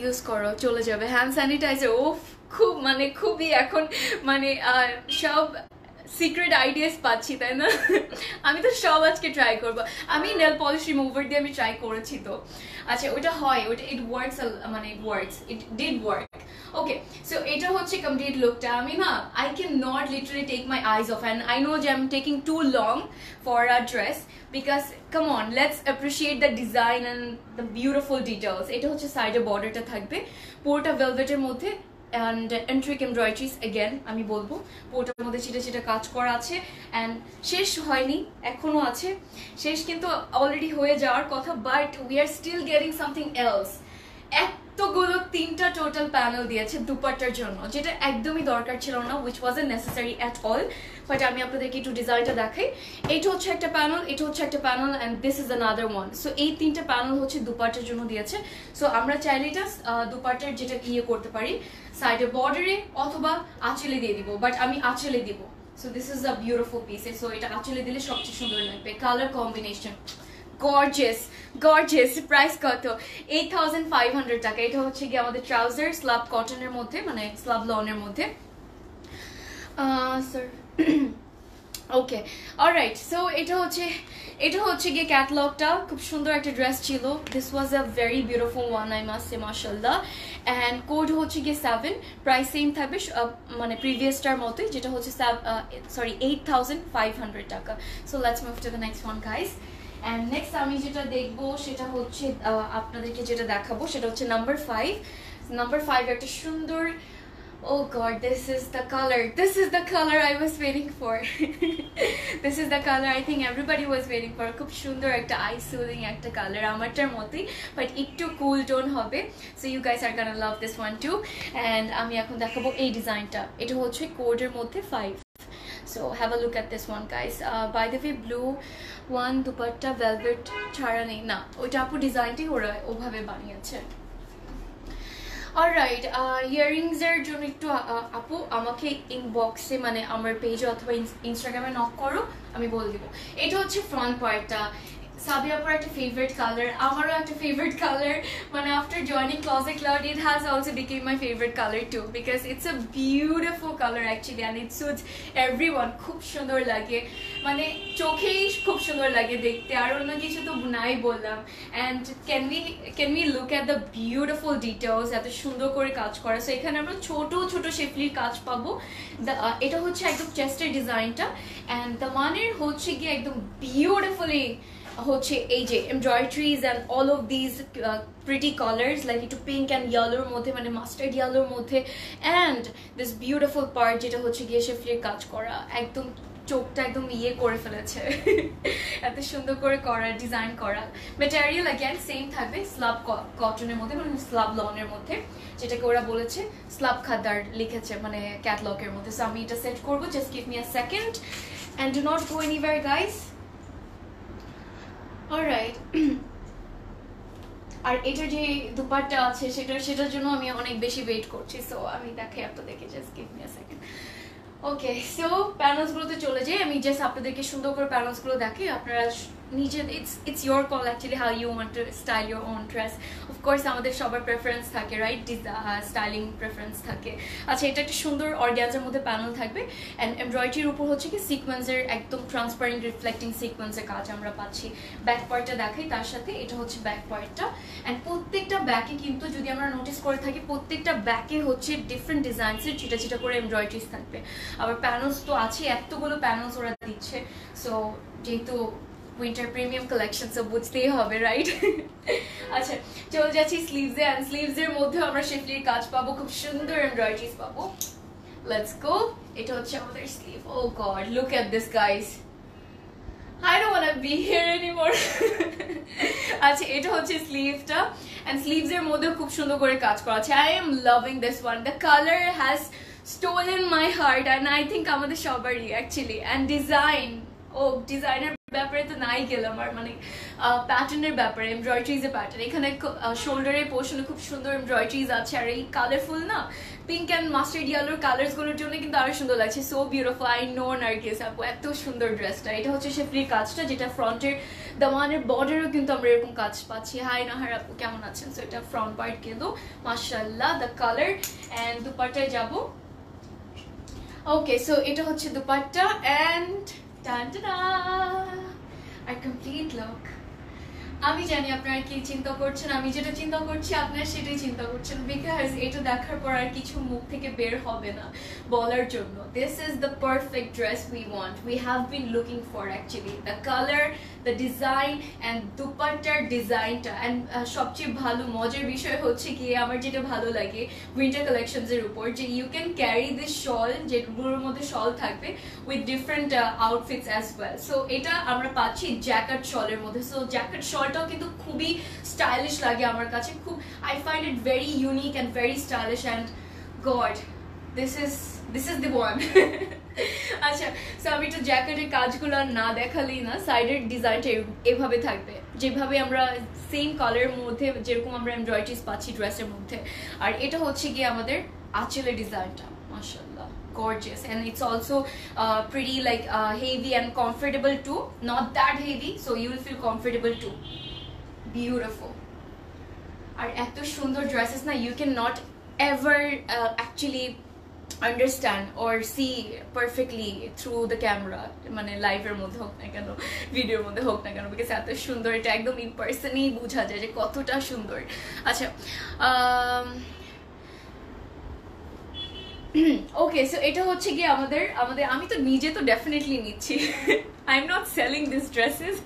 ইউজ করো, চলে যাবে। হ্যান্ড স্যানিটাইজার ও খুব মানে খুবই এখন মানে সব সিক্রেট আইডিয়াস পাচ্ছি, তাই না? আমি তো সব আজকে ট্রাই করব। আমি নেল পলিশ রিমুভার দিয়ে আমি ট্রাই করেছি তো। আচ্ছা ওটা হয় ওটা ইট ওয়ার্কস মানে works it did work okay so এটা হচ্ছে কমপ্লিট লুকটা আমি না I can not literally take my eyes off and I know যে I am taking too long for a dress because come on let's appreciate the design and the beautiful details এটা হচ্ছে সাইডে বর্ডারটা থাকবে। পুরোটা ভেলভেটের মধ্যে অ্যান্ড এন্ট্রিক এমব্রয়ডারিজ এগেন আমি বলব। পোটার মধ্যে ছিটে ছিটে কাজ করা আছে। অ্যান্ড শেষ হয়নি এখনও আছে। শেষ কিন্তু অলরেডি হয়ে যাওয়ার কথা but we are still getting something else এতগুলো তিনটা টোটাল প্যানেল দিয়েছে দুপাট্টার জন্য, যেটা একদমই দরকার ছিল না which was a necessary at all but আমি আপনাদেরকে একটু ডিজাইনটা দেখাই। এটা হচ্ছে একটা প্যানেল এটা হচ্ছে একটা panel and this is another one so এই তিনটা প্যানেল হচ্ছে দুপাট্টার জন্য দিয়েছে। সো আমরা চাইলে এটা দুপাট্টার যেটা ইয়ে করতে পারি। সাইডে বর্ডারে অথবা আঁচলে দিয়ে দিব বাট আমি আঁচলে দিব। So this is a beautiful piece so এটা আঁচলে দিলে সবচেয়ে সুন্দর লাগবে। Colour combination gorgeous gorgeous price কত? এইট থাউজেন্ড ফাইভ হান্ড্রেড টাকা। এটা হচ্ছে গিয়ে আমাদের ট্রাউজার স্লাব কটনের মধ্যে মানে স্লাব লনের মধ্যে। স্যার ওকে অলরাইট সো এটা হচ্ছে এটা হচ্ছে গিয়ে ক্যাটলগটা খুব সুন্দর একটা ড্রেস ছিল। This was a very beautiful one I must say মাসাল্লাহ অ্যান্ড কোড হচ্ছে গিয়ে সেভেন প্রাইস সেম থাকবে মানে প্রিভিয়াসটার মতোই, যেটা হচ্ছে sorry eight thousand five hundred টাকা। So let's move to the next one guys and next আমি যেটা দেখব, সেটা হচ্ছে আপনাদেরকে যেটা দেখাবো, সেটা হচ্ছে নাম্বার ফাইভ নাম্বার ফাইভ একটা সুন্দর oh god this is the color this is the color i was waiting for this is the color i think everybody was waiting for খুব সুন্দর একটা আই সুদিং একটা কালার আমারটার মতোই but একটু cool tone হবে so you guys are gonna love this one too and আমি এখন দেখাবো এই ডিজাইনটা এটা হচ্ছে কোডের মধ্যে five have a look at this one guys uh, by the way blue one dupatta velvet ছাড়া নেই না ওইটা আপু ডিজাইনটাই ওরা ওভাবে বানিয়েছে অলরাইট রাইট এর জন্য একটু আপু আমাকে ইনবক্সে মানে আমার পেজে অথবা ইনস্টাগ্রামে নক করো আমি বলে দেবো এটা হচ্ছে ফ্রন্ট পার্টটা সাবিয়াপুর একটা ফেভারিট কালার আমারও একটা ফেভারিট কালার মানে after joining ক্লজে cloud it has also become my favourite colour too because it's a beautiful colour actually and it suits everyone খুব সুন্দর লাগে। মানে চোখেই খুব সুন্দর লাগে দেখতে, আর অন্য কিছু তো নাই বললাম। And can we can we look at the beautiful details এত সুন্দর করে কাজ করা। সো এখানে আমরা ছোট ছোট শেফলির কাজ পাবো। এটা হচ্ছে একদম চেস্টের ডিজাইনটা অ্যান্ড দ্য মানের হচ্ছে গিয়ে একদম বিউটিফুলি হচ্ছে এই যে embroideries and all of these pretty colours like একটু পিঙ্ক অ্যান্ড ইয়েলোর মধ্যে মানে মাস্টার্ড ইয়েলোর মধ্যে অ্যান্ড দিস বিউটিফুল পার্ট যেটা হচ্ছে গিয়ে শেফলির কাজ করা, একদম চোখটা একদম ইয়ে করে ফেলেছে। এত সুন্দর করে করা ডিজাইন করা। ম্যাটেরিয়াল অ্যাগেন সেম থাকবে স্লাব কটনের মধ্যে মানে স্লাব লনের মধ্যে, যেটাকে ওরা বলেছে স্লাব খাদ্দার লিখেছে মানে ক্যাটলগের মধ্যে। সো আমি এটা সেট করব just give me a second and do not go anywhere guys alright আর এটা যে দুপাট্টা আছে, সেটা, সেটার জন্য আমি অনেক বেশি ওয়েট করছি সো আমি দেখে আপনাদেরকে just give me a second okay so প্যানেলসগুলোতে চলে যাই, আমি জাস্ট আপনাদেরকে সুন্দর করে প্যানেলসগুলো দেখি আপনারা নিজে it's it's your call actually how you want to style your own dress of course আমাদের সবার প্রেফারেন্স থাকে রাইট স্টাইলিং প্রেফারেন্স থাকে। আচ্ছা এটা একটা সুন্দর অর্গ্যান্সের মধ্যে প্যানেল থাকবে। অ্যান্ড এমব্রয়ডারির উপর হচ্ছে কি সিকোয়েন্সের একদম ট্রান্সপারেন্ট রিফ্লেক্টিং সিকোয়েন্সের কাজ আমরা পাচ্ছি। ব্যাক পয়েন্টটা দেখাই, তার সাথে এটা হচ্ছে ব্যাক পয়েন্টটা অ্যান্ড প্রত্যেকটা ব্যাকে কিন্তু যদি আমরা নোটিস করে থাকি, প্রত্যেকটা ব্যাকে হচ্ছে ডিফারেন্ট ডিজাইনসের চিটা চিটা করে এমব্রয়ডারিজ থাকবে। আবার প্যানেলস তো আছে এতগুলো প্যানেলস ওরা দিচ্ছে। সো যেহেতু উইন্টার প্রিমিয়াম কালেকশন সব বুঝতেই হবে রাইট আচ্ছা চলে যাচ্ছি স্লিভসে অ্যান্ড স্লিভসের মধ্যে আমরা শেফলির কাজ পাবো, খুব সুন্দর এমব্রয়ডারিজ পাবো। লেটস গো এটা হচ্ছে আমাদের sleeve oh god look at this guys I don't want to be here anymore. আচ্ছা এটা হচ্ছে স্লিভটা এন্ড স্লিভস এর মধ্যে খুব সুন্দর করে কাজ করা আছে। I am loving this one the colour has stolen my heart and I think আমাদের সবারই অ্যাকচুয়ালি অ্যান্ড ডিজাইন ও ডিজাইনের ব্যাপারে তো নাই গেলাম, আর মানে প্যাটার্নের ব্যাপারে এমব্রয়ডারিজ এর প্যাটার্ন এখানে শোল্ডারের পোর্শনে খুব সুন্দর এমব্রয়ডারিজ আছে, আর এই কালারফুল না পিঙ্ক অ্যান্ড মাস্টার্ড ইয়ালোর কালার্সগুলোর জন্য কিন্তু আরও সুন্দর লাগছে so beautiful I know Nargis আপু, এত সুন্দর ড্রেসটা এটা হচ্ছে শেফলির কাজটা, যেটা ফ্রন্টের দামানের বর্ডারও কিন্তু আমরা এরকম কাজ পাচ্ছি হাই নাহার আপু, কেমন আছেন? সো এটা ফ্রন্ট পার্ট কিন্তু মার্শাল্লাহ দ্য কালার অ্যান্ড দুপাট্টায় যাব ওকে সো এটা হচ্ছে দুপাট্টা অ্যান্ড টান আর কমপ্লিট লক আমি জানি আপনারা কি চিন্তা করছেন, আমি যেটা চিন্তা করছি, আপনারা সেটাই চিন্তা করছেন বিকজ এটা দেখার পর আর কিছু মুখ থেকে বের হবে না বলার জন্য। This is the perfect dress we want we have been looking for actually the colour the design and দুপাট্টার ডিজাইনটা অ্যান্ড সবচেয়ে ভালো, মজার বিষয় হচ্ছে কি আমার যেটা ভালো লাগে উইন্টার কালেকশনস এর উপর, যে you can carry this shawl যেগুলোর মধ্যে শল থাকবে with different outfits as well so এটা আমরা পাচ্ছি জ্যাকেট শলের মধ্যে। সো জ্যাকেট শলটাও কিন্তু খুবই স্টাইলিশ লাগে আমার কাছে। খুব I find it very unique and very stylish and God this is this is the one আচ্ছা সো আমি একটু জ্যাকেটের কাজগুলো না দেখালেই না সাইডের ডিজাইনটা এভাবে থাকবে। যেভাবে আমরা সেম কালারের মধ্যে যেরকম আমরা এমব্রয়ডারিজ পাচ্ছি ড্রেসের মধ্যে। আর এটা হচ্ছে গিয়ে আমাদের আঁচলের ডিজাইনটা মাশাল্লাহ gorgeous and it's also uh, pretty like uh, heavy and comfortable too not that heavy so you will feel comfortable আর এত সুন্দর ড্রেসেস না you can not ever actually understand or see perfectly through the camera মানে লাইভের মধ্যে হোক না কেন ভিডিওর মধ্যে হোক না কেন বিকজ এত সুন্দর এটা একদম ইন পার্সনেই বোঝা যায় যে কতটা সুন্দর। আচ্ছা ওকে সো এটা হচ্ছে গিয়ে আমাদের আমাদের, আমি তো নিজে তো ডেফিনেটলি নিচ্ছি। I am not selling this dresses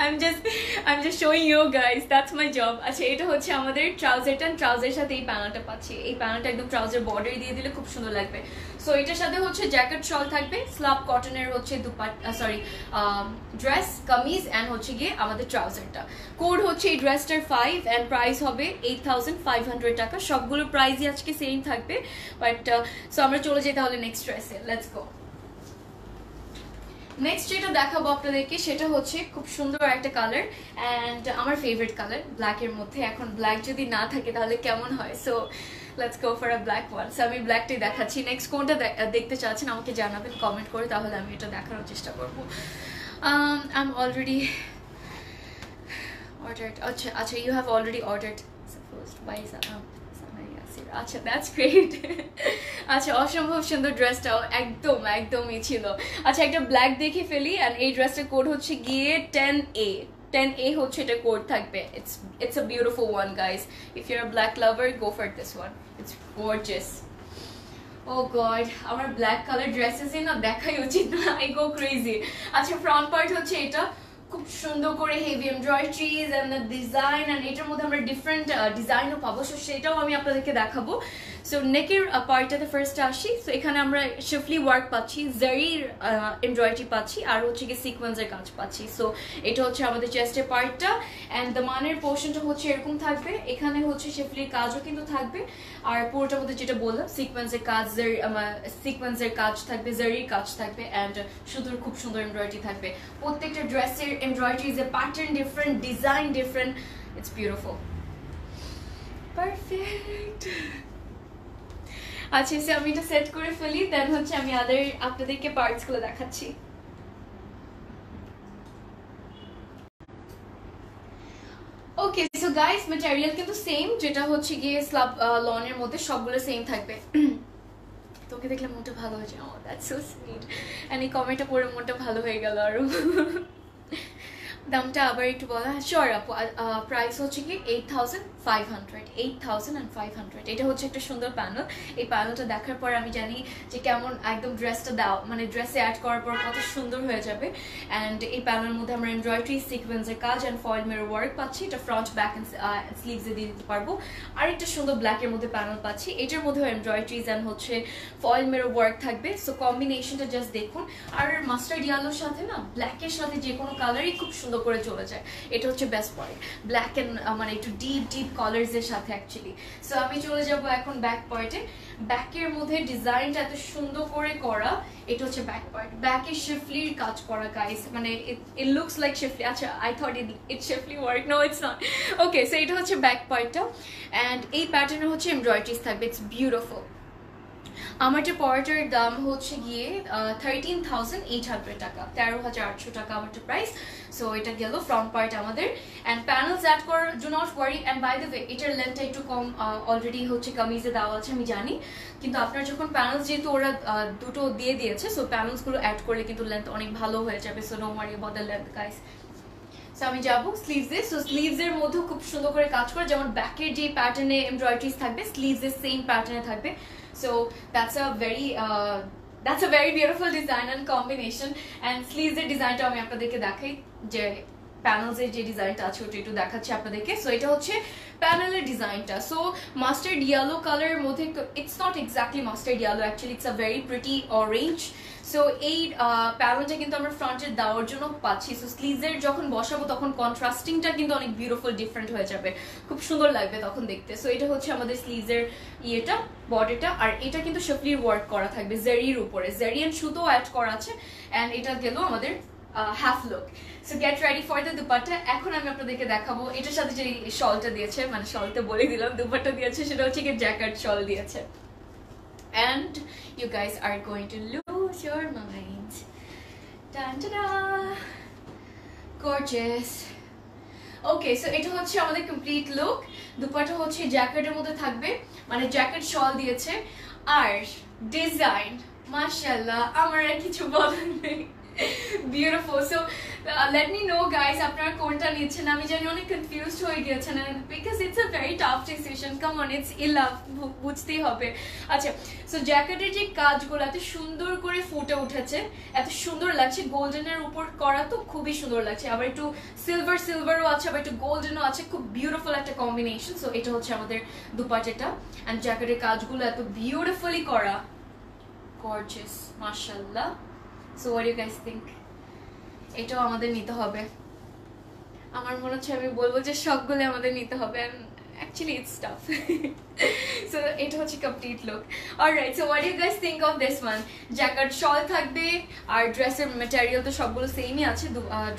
I am just I am just showing you guys that's my job আচ্ছা এটা হচ্ছে আমাদের ট্রাউজারটা ট্রাউজারের সাথে এই প্যানেলটা পাচ্ছি। এই প্যানেলটা একদম ট্রাউজার বর্ডার দিয়ে দিলে খুব সুন্দর লাগবে। সো এটার সাথে হচ্ছে জ্যাকেট শল থাকবে স্লাব কটনের হচ্ছে দুপাট সরি ড্রেস কামিজ অ্যান্ড হচ্ছে গিয়ে আমাদের ট্রাউজারটা কোড হচ্ছে এই ড্রেসটার ফাইভ অ্যান্ড প্রাইস হবে এইট টাকা। সবগুলো প্রাইসই আজকে সেম থাকবে বাট সো আমরা চলে যাই তাহলে নেক্সট ড্রেসে লেটস গো নেক্সট যেটা দেখাবো আপনাদেরকে, সেটা হচ্ছে খুব সুন্দর একটা কালার অ্যান্ড আমার ফেভারিট কালার ব্ল্যাকের মধ্যে। এখন ব্ল্যাক যদি না থাকে তাহলে কেমন হয়? So let's go for a black one so আমি ব্ল্যাকটাই দেখাচ্ছি। নেক্সট কোনটা দেখতে চাচ্ছেন? আমাকে জানাবেন কমেন্ট করে, তাহলে আমি এটা দেখানোর চেষ্টা করব। আই এম অলরেডি ordered আচ্ছা আচ্ছা you have already ordered supposed by আচ্ছা দ্যাটস গ্রেট আচ্ছা অসম্ভব সুন্দর ড্রেসটাও একদম, একদমই ছিল। আচ্ছা একটা ব্ল্যাক দেখে ফেলি অ্যান্ড এই ড্রেসটার কোড হচ্ছে গিয়ে টেন এ টেন এ হচ্ছে এটা কোড থাকবে। It's it's a beautiful one guys if your black lover go for this one it's gorgeous oh God আমার ব্ল্যাক কালার ড্রেসেসই না দেখাই উচিত না। আই গো ক্রেজি আচ্ছা ফ্রন্ট পার্ট হচ্ছে এটা। খুব সুন্দর করে heavy embroideries and the design and এটার মধ্যে আমরা ডিফারেন্ট ডিজাইনও পাবো। সো সেটাও আমি আপনাদেরকে দেখাবো। সো নেকের পার্টটাতে ফার্স্ট আসি সো এখানে আমরা শিফলি ওয়ার্ক পাচ্ছি জারির এমব্রয়ডারি পাচ্ছি আর হচ্ছে কি সিকোয়েন্সের কাজ পাচ্ছি সো এটা হচ্ছে আমাদের চেস্টের পার্টটা অ্যান্ড দ্য মানের পোর্শনটা হচ্ছে এরকম থাকবে এখানে হচ্ছে শিফলির কাজও কিন্তু থাকবে আর পুরোটার মধ্যে যেটা বললাম সিকোয়েন্সের কাজ সিকোয়েন্সের কাজ থাকবে জারির কাজ থাকবে অ্যান্ড শুধু খুব সুন্দর এমব্রয়ডারি থাকবে প্রত্যেকটা ড্রেসের is a pattern different, design different. It's beautiful. Perfect. আচ্ছা সে আমি এটা সেট করে ফেলি দেন হচ্ছে আমি আদার আপনাদেরকে পার্টসগুলো দেখাচ্ছি। ওকে সো গাইস ম্যাটেরিয়াল কিন্তু সেম যেটা হচ্ছে গিয়ে স্লাব লনের মধ্যে সবগুলো সেম থাকবে। তোকে দেখলে মনটা ভালো হয়ে যায়। Oh that's so sweet and এই কমেন্টটা পড়ে মনটা ভালো হয়ে গেল আরও। দামটা আবার একটু বলা শিওর আপু প্রাইস হচ্ছে কি eight thousand five hundred eight thousand and five hundred এটা হচ্ছে একটা সুন্দর প্যানেল এই প্যানেলটা দেখার পর আমি জানি যে কেমন একদম ড্রেসটা দাও মানে ড্রেসে অ্যাড করার পর কত সুন্দর হয়ে যাবে। অ্যান্ড এই প্যানেলের মধ্যে আমরা এমব্রয়ডারি সিকোয়েন্সের কাজ অ্যান্ড ফয়েল মেরো ওয়ার্ক পাচ্ছি। এটা ফ্রন্ট ব্যাক অ্যান্ড স্লিভসে দিয়ে দিতে পারব। আর একটা সুন্দর ব্ল্যাকের মধ্যে প্যানেল পাচ্ছি। এটার মধ্যেও এমব্রয়ডারিজ অ্যান্ড হচ্ছে ফয়েল মেরো ওয়ার্ক থাকবে। সো কম্বিনেশনটা জাস্ট দেখুন। আর মাস্টার্ড ইয়ালোর সাথে না ব্ল্যাকের সাথে যে কোনো কালারই খুব সুন্দর করে চলে যায়। এটা হচ্ছে বেস্ট পয়েন্ট ব্ল্যাক অ্যান্ড মানে একটু ডিপ ডিপ কালার্স এর সাথে অ্যাকচুয়ালি সো আমি চলে যাব এখন ব্যাক পয়েন্টে ব্যাকের মধ্যে ডিজাইনটা এত সুন্দর করে করা, এটা হচ্ছে ব্যাক পার্ট ব্যাকে শিফলির কাজ করা গাইস মানে ইট লুকস লাইক শিফলি আচ্ছা I thought it it schiffli work no it's not okay so এটা হচ্ছে ব্যাক পার্টটা অ্যান্ড এই প্যাটার্নে হচ্ছে এমব্রয়ডারিজ থাকবে। ইটস বিউটিফুল আমারটা পরাটার দাম হচ্ছে গিয়ে থার্টিন থাউজেন্ড এইট হান্ড্রেড টাকা। তেরো হাজার আটশো টাকা আমারটা প্রাইস সো এটা গেল ফ্রন্ট পার্ট আমাদের। অ্যান্ড প্যানেলস অ্যাড কর do not worry and by the way এটার লেন্থটা একটু কম অলরেডি হচ্ছে কামিজে দেওয়া আছে, আমি জানি। কিন্তু আপনার যখন প্যানেলস যেহেতু ওরা দুটো দিয়ে দিয়েছে সো প্যানেলসগুলো অ্যাড করলে কিন্তু লেন্থ অনেক ভালো হয়ে যাবে। So no worry about the length guys so আমি যাব স্লিভসে সো স্লিভসের মধ্যেও খুব সুন্দর করে কাজ করে। যেমন ব্যাকের যে প্যাটার্নে এমব্রয়ডারিজ থাকবে স্লিভসের সেম প্যাটার্নে থাকবে। So that's a very that's a very beautiful design and combination and স্লিভসের ডিজাইনটা আমি আপনাদেরকে দেখাই। যে প্যানেলসের যে ডিজাইনটা আছে, ওটা একটু দেখাচ্ছি আপনাদেরকে। সো এটা হচ্ছে প্যানেলের ডিজাইনটা সো মাস্টার্ড ইয়েলো কালারের মধ্যে it's not exactly mustard yellow actually it's a very pretty orange so এই প্যানেলটা কিন্তু আমরা ফ্রন্টে দেওয়ার জন্য পাচ্ছি। সো স্লিজের যখন বসাবো, তখন কন্ট্রাস্টিংটা কিন্তু অনেক বিউটিফুল ডিফারেন্ট হয়ে যাবে। খুব সুন্দর লাগবে তখন দেখতে। সো এটা হচ্ছে আমাদের স্লিজের ইয়েটা বডিটা আর এটা কিন্তু শেফলির ওয়ার্ক করা থাকবে জেরির উপরে। জেরিয়ান সুতো অ্যাড করা আছে। অ্যান্ড এটা গেল আমাদের half look so get ready for the dupatta. এখন আমি আপনাদেরকে দেখাবো। এটার সাথে যে শলটা দিয়েছে মানে শলটা বলে দিলাম, দুপাট্টা দিয়েছে, সেটা হচ্ছে কি জ্যাকেট শল দিয়েছে। And you guys are going to lose your mind. Dun, ta-da! Gorgeous. Okay so এটা হচ্ছে আমাদের কমপ্লিট লুক দুপাটা হচ্ছে জ্যাকেটের মধ্যে থাকবে মানে জ্যাকেট শল দিয়েছে আর ডিজাইন মাশাল্লাহ আমার আর কিছু বলার নেই beautiful so let me know guys আপনারা কোনটা নিচ্ছেন? আমি জানি অনেক কনফিউজড হয়ে গিয়েছেন because it's a very tough decision come on it's Elaf বুঝতেই হবে। আচ্ছা সো জ্যাকেটের যে কাজগুলো, এত সুন্দর করে ফুটে উঠেছে, এত সুন্দর লাগছে গোল্ডেনের উপর করা তো খুবই সুন্দর লাগছে, আবার একটু সিলভার সিলভারও আছে, আবার একটু গোল্ডেনও আছে, খুব বিউটিফুল একটা কম্বিনেশন সো এটা হচ্ছে আমাদের দুপাটেটা অ্যান্ড জ্যাকেটের কাজগুলো এত বিউটিফুলি করা গর্জিয়াস মাশাল্লাহ so what you guys think এটাও আমাদের নিতে হবে। আমার মনে হচ্ছে আমি বলব যে সবগুলো আমাদের নিতে হবে অ্যাকচুয়ালি ইটস টাফ সো এটা হচ্ছে complete look alright so what you guys think of this one jacket shawl থাকবে, আর ড্রেসের ম্যাটেরিয়াল তো সবগুলো সেমই আছে।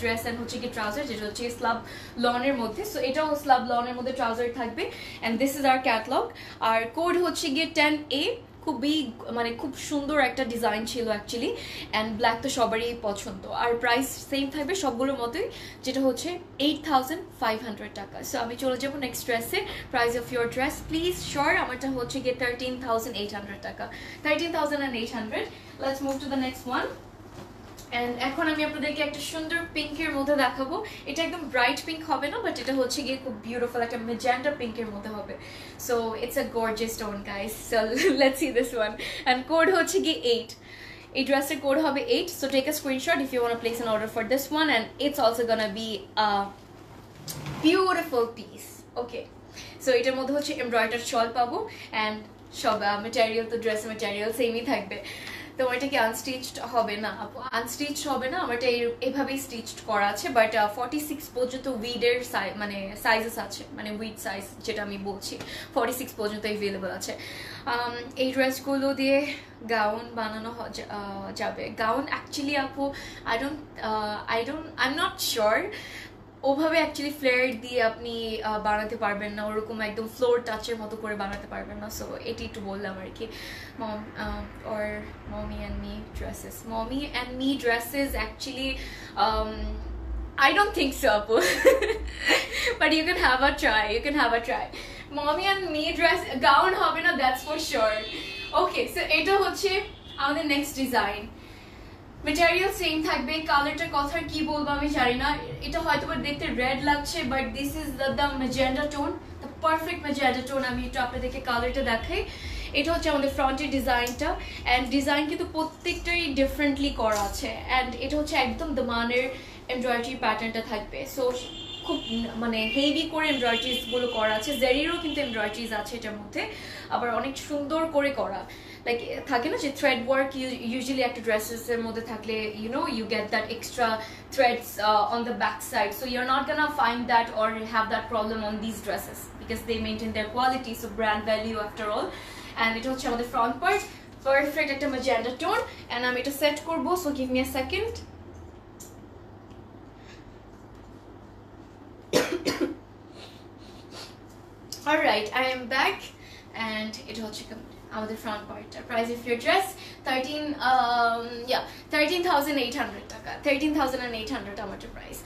ড্রেস অ্যান্ড হচ্ছে কি ট্রাউজার যেটা হচ্ছে স্লাব লনের মধ্যে। সো এটাও স্লাব লনের মধ্যে ট্রাউজার থাকবে। And this is our catalogue R code হচ্ছে গিয়ে টেন এ খুবই মানে খুব সুন্দর একটা ডিজাইন ছিল অ্যাকচুয়ালি অ্যান্ড ব্ল্যাক তো সবারই পছন্দ। আর প্রাইস সেম থাকবে সবগুলোর মতোই, যেটা হচ্ছে এইট থাউজেন্ড ফাইভ হান্ড্রেড টাকা। সো আমি চলে যাব নেক্সট ড্রেসে price of your dress please share আমারটা হচ্ছে গিয়ে থার্টিন থাউজেন্ড এইট হান্ড্রেড টাকা। Thirteen thousand and eight hundred let's move to the next one and এখন আমি আপনাদেরকে একটা সুন্দর পিঙ্কের মধ্যে দেখাবো। এটা একদম ব্রাইট পিঙ্ক হবে না বাট এটা হচ্ছে গিয়ে খুব বিউটিফুল একটা মেজেন্ডা পিঙ্কের মধ্যে হবে। So it's a gorgeous tone guys let's see this one and code হচ্ছে গিয়ে এইট এই ড্রেসের কোড হবে eight so take a screenshot if you want place an order for this one and it's also gonna be beautiful piece okay so এটার মধ্যে হচ্ছে embroider শল পাবো and সব মেটেরিয়াল তো ড্রেস মেটেরিয়াল সেমই থাকবে। তো এটা কি আনস্টিচড হবে না? আনস্টিচড হবে না আমারটা এভাবেই স্টিচড করা আছে বাট ফর্টি সিক্স পর্যন্ত উইডের মানে সাইজেস আছে মানে উইড সাইজ যেটা আমি বলছি ফর্টি সিক্স পর্যন্ত এভেলেবল আছে। এই ড্রেসগুলো দিয়ে গাউন বানানো যাবে। গাউন অ্যাকচুয়ালি আপু I don't I don't I am not sure ওভাবে অ্যাকচুয়ালি ফ্লেয়ার দিয়ে আপনি বানাতে পারবেন না ওরকম একদম ফ্লোর টাচের মতো করে বানাতে পারবেন না সো এটি একটু বললাম আর কি mom or mommy and me dresses mommy and me dresses actually I don't think so, Apu. but you can have a try. You can have a try. Mommy and me dress gown হবে না that's for sure. Okay, so এটা হচ্ছে আমাদের next design material same থাকবে কালারটার কথার কি বলব আমি জানি না। এটা হয়তো দেখতে রেড লাগছে but this is the the magenta tone the perfect magenta tone আমি একটু আপনাদেরকে কালারটা দেখাই। এটা হচ্ছে আমাদের ফ্রন্টের ডিজাইনটা অ্যান্ড ডিজাইন কিন্তু প্রত্যেকটাই ডিফারেন্টলি করা আছে। অ্যান্ড এটা হচ্ছে একদম দমানের এমব্রয়ডারি প্যাটার্নটা থাকবে। সো খুব মানে হেভি করে এমব্রয়ডারিজগুলো করা আছে। জেরিরও কিন্তু এমব্রয়ডারিজ আছে এটার মধ্যে। আবার অনেক সুন্দর করে করা। লাইক থাকে না যে থ্রেড ওয়ার্ক ইউজুয়ালি একটা ড্রেসেসের মধ্যে থাকলে you know you get that extra threads on the back side so your not gonna find that or have that problem on this dresses because they maintain their quality so brand value after all and এটা হচ্ছে আমাদের front part perfect একটা magenta tone and আমি এটা set করব so give me a second Alright, I am back. And এটা হচ্ছে আমাদের ফ্রন্ট পার্টটা price if your dress thirteen yeah thirteen thousand eight hundred টাকা। Thirteen thousand and eight hundred আমাদের প্রাইস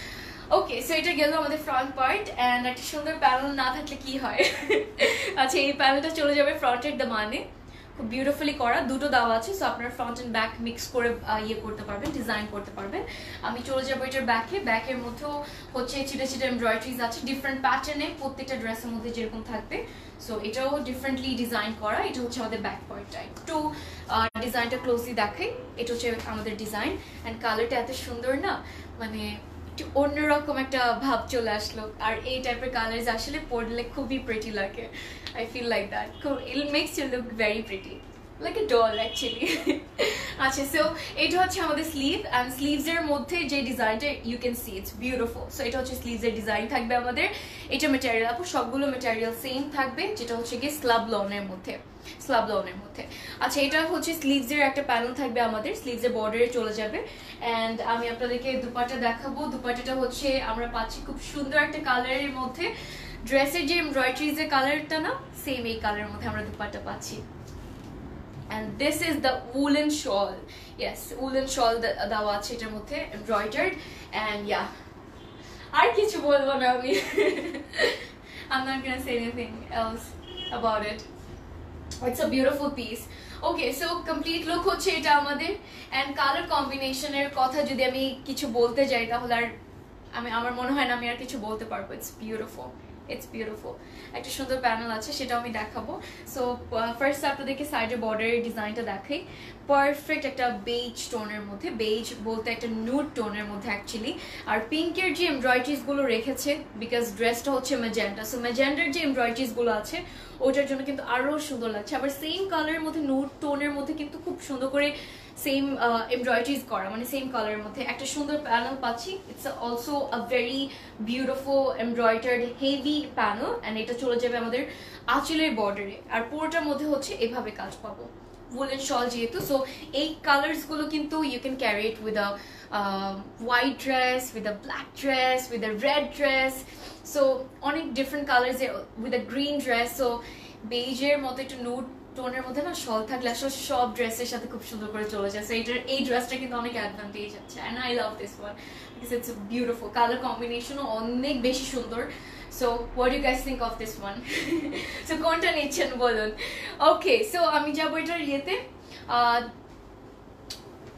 ওকে সো এটা গেল আমাদের ফ্রন্ট পার্ট অ্যান্ড একটা সুন্দর প্যানেল না থাকলে কি হয়? আচ্ছা এই প্যানেলটা চলে যাবে ফ্রন্টের মানে খুব বিউটিফুলি করা। দুটো দেওয়া আছে সো আপনার ফ্রন্ট অ্যান্ড ব্যাক মিক্স করে ইয়ে করতে পারবেন ডিজাইন করতে পারবেন। আমি চলে যাব এটার ব্যাকে ব্যাকের মধ্যেও হচ্ছে ছিটে ছিটে এমব্রয়ডারিজ আছে ডিফারেন্ট প্যাটার্নে প্রত্যেকটা ড্রেসের মধ্যে যেরকম থাকবে। সো এটাও ডিফারেন্টলি ডিজাইন করা। এটা হচ্ছে আমাদের ব্যাক পার্টটা একটু ডিজাইনটা ক্লোজলি দেখে এটা হচ্ছে আমাদের ডিজাইন অ্যান্ড কালারটা এত সুন্দর না মানে একটু অন্যরকম একটা ভাব চলে আসলো। আর এই টাইপের কালার আসলে পরলে খুবই প্রেটি লাগে। I feel like that it makes you look very pretty like a doll actually আচ্ছা সো এটা হচ্ছে আমাদের স্লিভ অ্যান্ড স্লিভসের মধ্যে যে ডিজাইনটা you can see it's beautiful so এটা হচ্ছে স্লিভসের ডিজাইন থাকবে আমাদের। এটা মেটেরিয়াল আপু, সবগুলো মেটেরিয়াল সেম থাকবে, যেটা হচ্ছে গিয়ে স্লাব লনের মধ্যে। স্লাব লনের মধ্যে। আচ্ছা এটা হচ্ছে স্লিভসের একটা প্যানেল থাকবে আমাদের স্লিভসের বর্ডারে চলে যাবে। অ্যান্ড আমি আপনাদেরকে দুপাটা দেখাবো। দুপাটাটা হচ্ছে, আমরা পাচ্ছি খুব সুন্দর একটা কালারের মধ্যে। ড্রেসের যে এমব্রয়ডারি যে কালারটা না সেম এই কালারের মধ্যে আমরা দুপাটা পাচ্ছি। And this is the woolen shawl. Yes, woolen shawl দেওয়া আছে এটার মধ্যে, embroidered. অ্যান্ড ইয়া আর কিছু বলব না আমি। I'm not gonna say anything else about it. It's a beautiful piece. Okay so complete look হচ্ছে এটা আমাদের। অ্যান্ড কালার কম্বিনেশনের কথা যদি আমি কিছু বলতে যাই, তাহলে আর আমি, আমার মনে হয় না আমি আর কিছু বলতে পারব। ইটস বিউটিফুল ইটস বিউটিফুল একটা সুন্দর প্যানেল আছে, সেটাও আমি দেখাবো। সো ফার্স্ট আপনাদেরকে সাইডের বর্ডারের ডিজাইনটা দেখাই। পারফেক্ট একটা বেজ টোনের মধ্যে বেজ বলতে একটা নুড টোনের মধ্যে অ্যাকচুয়ালি আর পিঙ্কের যে এমব্রয়ডারিজগুলো রেখেছে বিকজ ড্রেসটা হচ্ছে ম্যাজেন্টা সো ম্যাজেন্ডার যে এমব্রয়ডারিজগুলো আছে, ওটার জন্য কিন্তু আরও সুন্দর লাগছে। আবার সেম কালারের মধ্যে নুড টোনের মধ্যে কিন্তু খুব সুন্দর করে সেম এমব্রয়ডারিজ করা মানে সেম কালারের মধ্যে। একটা সুন্দর প্যানেল পাচ্ছি। It's also a very beautiful embroidered heavy panel and এটা চলে যাবে আমাদের আঁচলের বর্ডারে আর পুরোটার মধ্যে হচ্ছে এভাবে কাজ পাবো। Woolen shawl যেহেতু সো এই কালার্সগুলো কিন্তু you can carry it with a white dress with a black dress with a red dress so অনেক different colours with a green dress so বেজের মতো একটু নুট টোনের মধ্যে না শল থাকলে আসলে সব ড্রেসের সাথে খুব সুন্দর করে চলে যায়। সো এইটার এই ড্রেসটা কিন্তু অনেক অ্যাডভান্টেজ আছে। And I love this one because it's beautiful colour কম্বিনেশনও অনেক বেশি সুন্দর। So what you guys think of this one so কোনটা নিচ্ছেন বলুন? ওকে সো আমি যাব এটার ইয়েতে।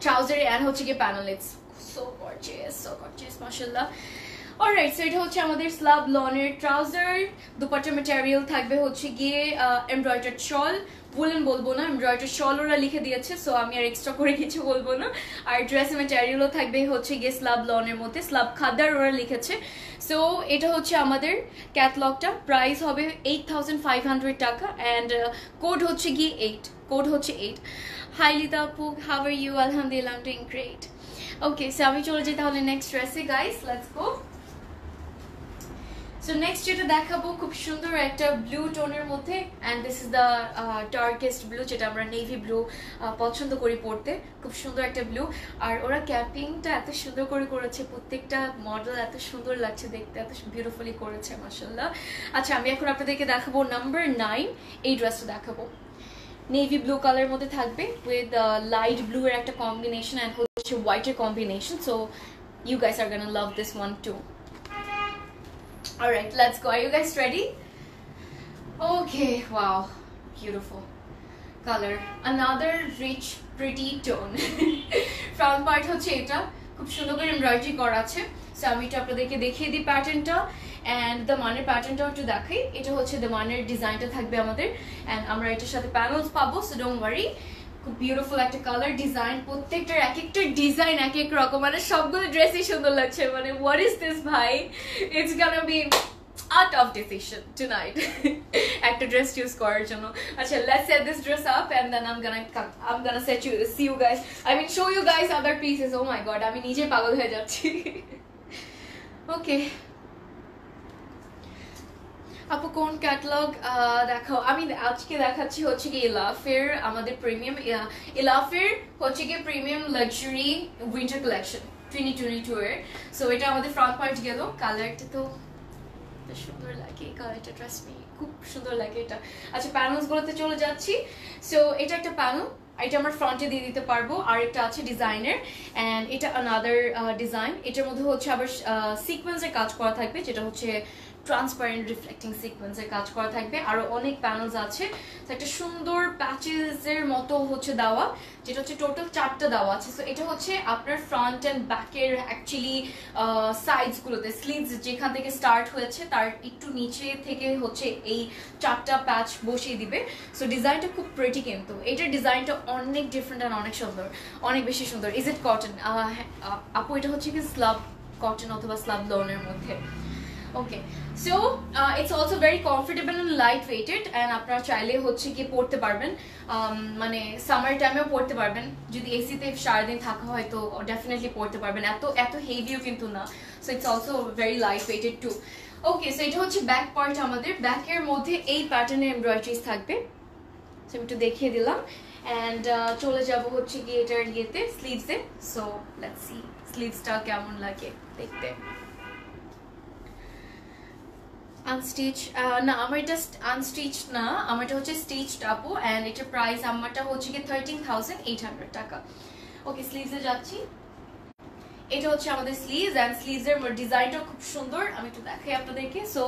ট্রাউজারে অ্যান্ড হচ্ছে গিয়ে panel it's so gorgeous so gorgeous মাশাআল্লাহ। অলরাইট সো এটা হচ্ছে আমাদের স্লাব লনের ট্রাউজার দুপাট্টা ম্যাটেরিয়াল থাকবে হচ্ছে গিয়ে এমব্রয়ডার্ড শল বলেন বলব না এমব্রয়ডারি শল ওরা লিখে দিয়েছে সো আমি আর এক্সট্রা করে কিছু বলব না। আর ড্রেস ম্যাটেরিয়ালও থাকবে হচ্ছে গিয়ে স্লাব লনের মধ্যে স্লাব খাদ্দার ওরা লিখেছে। সো এটা হচ্ছে আমাদের ক্যাটলগটা প্রাইস হবে এইট থাউজেন্ড ফাইভ হান্ড্রেড টাকা অ্যান্ড কোড হচ্ছে গিয়ে এইট কোড হচ্ছে এইট হাই লিতা আপু হাউ আর ইউ আলহামদুলিল্লাহ ডুইং গ্রেট ওকে সো আমি চলে যাই তাহলে নেক্সট ড্রেসে guys let's go so next যেটা দেখাবো খুব সুন্দর একটা ব্লু টোনের মধ্যে and this is the darkest blue যেটা আমরা নেভি ব্লু পছন্দ করি পড়তে। খুব সুন্দর একটা ব্লু আর ওরা ক্যাপিংটা এত সুন্দর করে করেছে, প্রত্যেকটা মডেল এত সুন্দর লাগছে দেখতে, এত বিউটিফুলি করেছে মাসাল্লাহ আচ্ছা আমি এখন আপনাদেরকে দেখাবো নাম্বার নাইন এই ড্রেসটা দেখাবো। নেভি ব্লু কালারের মধ্যে থাকবে উইথ লাইট ব্লু এর একটা কম্বিনেশন অ্যান্ড হচ্ছে হোয়াইটের combination so you guys are gonna love this one too all right, let's go. Are you guys ready? Okay, wow. Beautiful color. Another rich, pretty tone. Front part হচ্ছে এটা। খুব সুন্দর করে embroidery করা আছে। So আমি এটা আপনাদেরকে দেখিয়ে দিই প্যাটার্নটা অ্যান্ড দ্য মানের প্যাটার্নটাও একটু দেখাই। এটা হচ্ছে দ্য মানের ডিজাইনটা থাকবে আমাদের। অ্যান্ড আমরা এটার সাথে প্যানেলস পাবো সো ডোন্ট ওয়ারি খুব বিউটিফুল একটা কালার ডিজাইন প্রত্যেকটার এক একটা ডিজাইন এক এক রকম মানে সবগুলো ড্রেসই সুন্দর লাগছে মানে হোয়াট ইজ দিস ভাই it's gonna be out of decision tonight একটা ড্রেস চুজ করার জন্য আচ্ছা set this dress up and then I'm gonna come I'm gonna set you see you guys I mean show you guys other pieces oh my god আমি নিজে পাগল হয়ে যাচ্ছি ওকে আপু, কোন ক্যাটালগ দেখাও আমি আজকে দেখাচ্ছি হচ্ছে কি ইলাফের, আমাদের প্রিমিয়াম ইলাফের হচ্ছে কি premium luxury winter collection twenty twenty two এর। সো এটা আমাদের ফ্রন্ট পার্ট গেল কালারটা তো সুন্দর লাগে কালারটা ট্রাস্ট মি খুব সুন্দর লাগে এটা। আচ্ছা প্যানেলস গুলোতে চলে যাচ্ছি। সো এটা একটা প্যানেল এটা আমরা ফ্রন্টে দিয়ে দিতে পারব। আর একটা আছে ডিজাইনের অ্যান্ড এটা আনাদার ডিজাইন এটার মধ্যে হচ্ছে আবার সিকোয়েন্সের কাজ করা থাকবে, যেটা হচ্ছে ট্রান্সপারেন্ট রিফ্লেক্টিং সিকোয়েন্সের কাজ করা থাকবে। আরও অনেক প্যানেলস আছে। একটা সুন্দর প্যাচেসের মতো হচ্ছে দেওয়া, যেটা হচ্ছে টোটাল চারটা দেওয়া আছে। সো এটা হচ্ছে আপনার ফ্রন্ট অ্যান্ড ব্যাকের অ্যাকচুয়ালি সাইডসগুলোতে স্লিভস যেখান থেকে স্টার্ট হয়েছে, তার একটু নিচে থেকে হচ্ছে এই চারটা প্যাচ বসিয়ে দিবে। সো ডিজাইনটা খুব প্রেটি কিন্তু এটার ডিজাইনটা অনেক ডিফারেন্ট অ্যান্ড অনেক সুন্দর। অনেক বেশি সুন্দর। ইজ ইট কটন আপু, এটা হচ্ছে কি স্লাব কটন অথবা স্লাব লোনের মধ্যে? Okay so it's also very comfortable and light weighted and আপনারা চাইলে হচ্ছে গিয়ে পড়তে পারবেন। মানে সামার টাইমেও পড়তে পারবেন। যদি এসিতে সারাদিন থাকা হয় তো ডেফিনেটলি পড়তে পারবেন। এত এত হেভিও কিন্তু না। So it's also very light weighted too okay so এটা হচ্ছে ব্যাক পার্ট আমাদের। ব্যাকের মধ্যে এই প্যাটার্নের এমব্রয়ডারিজ থাকবে। সো আমি একটু দেখিয়ে দিলাম। অ্যান্ড চলে যাব হচ্ছে গিয়ে এটার ইয়েতে স্লিভসে সো লেটস সি স্লিভসটা কেমন লাগে দেখতে। আনস্টিচ না, আমার এটা আনস্টিচ না, আমারটা হচ্ছে স্টিচড আপু অ্যান্ড এটার প্রাইস আমারটা হচ্ছে কি থার্টিন থাউজেন্ড এইট হান্ড্রেড টাকা। ওকে স্লিভসে যাচ্ছি। এটা হচ্ছে আমাদের স্লিভস অ্যান্ড স্লিভসের ডিজাইনটা খুব সুন্দর। আমি একটু দেখাই আপনাদেরকে। সো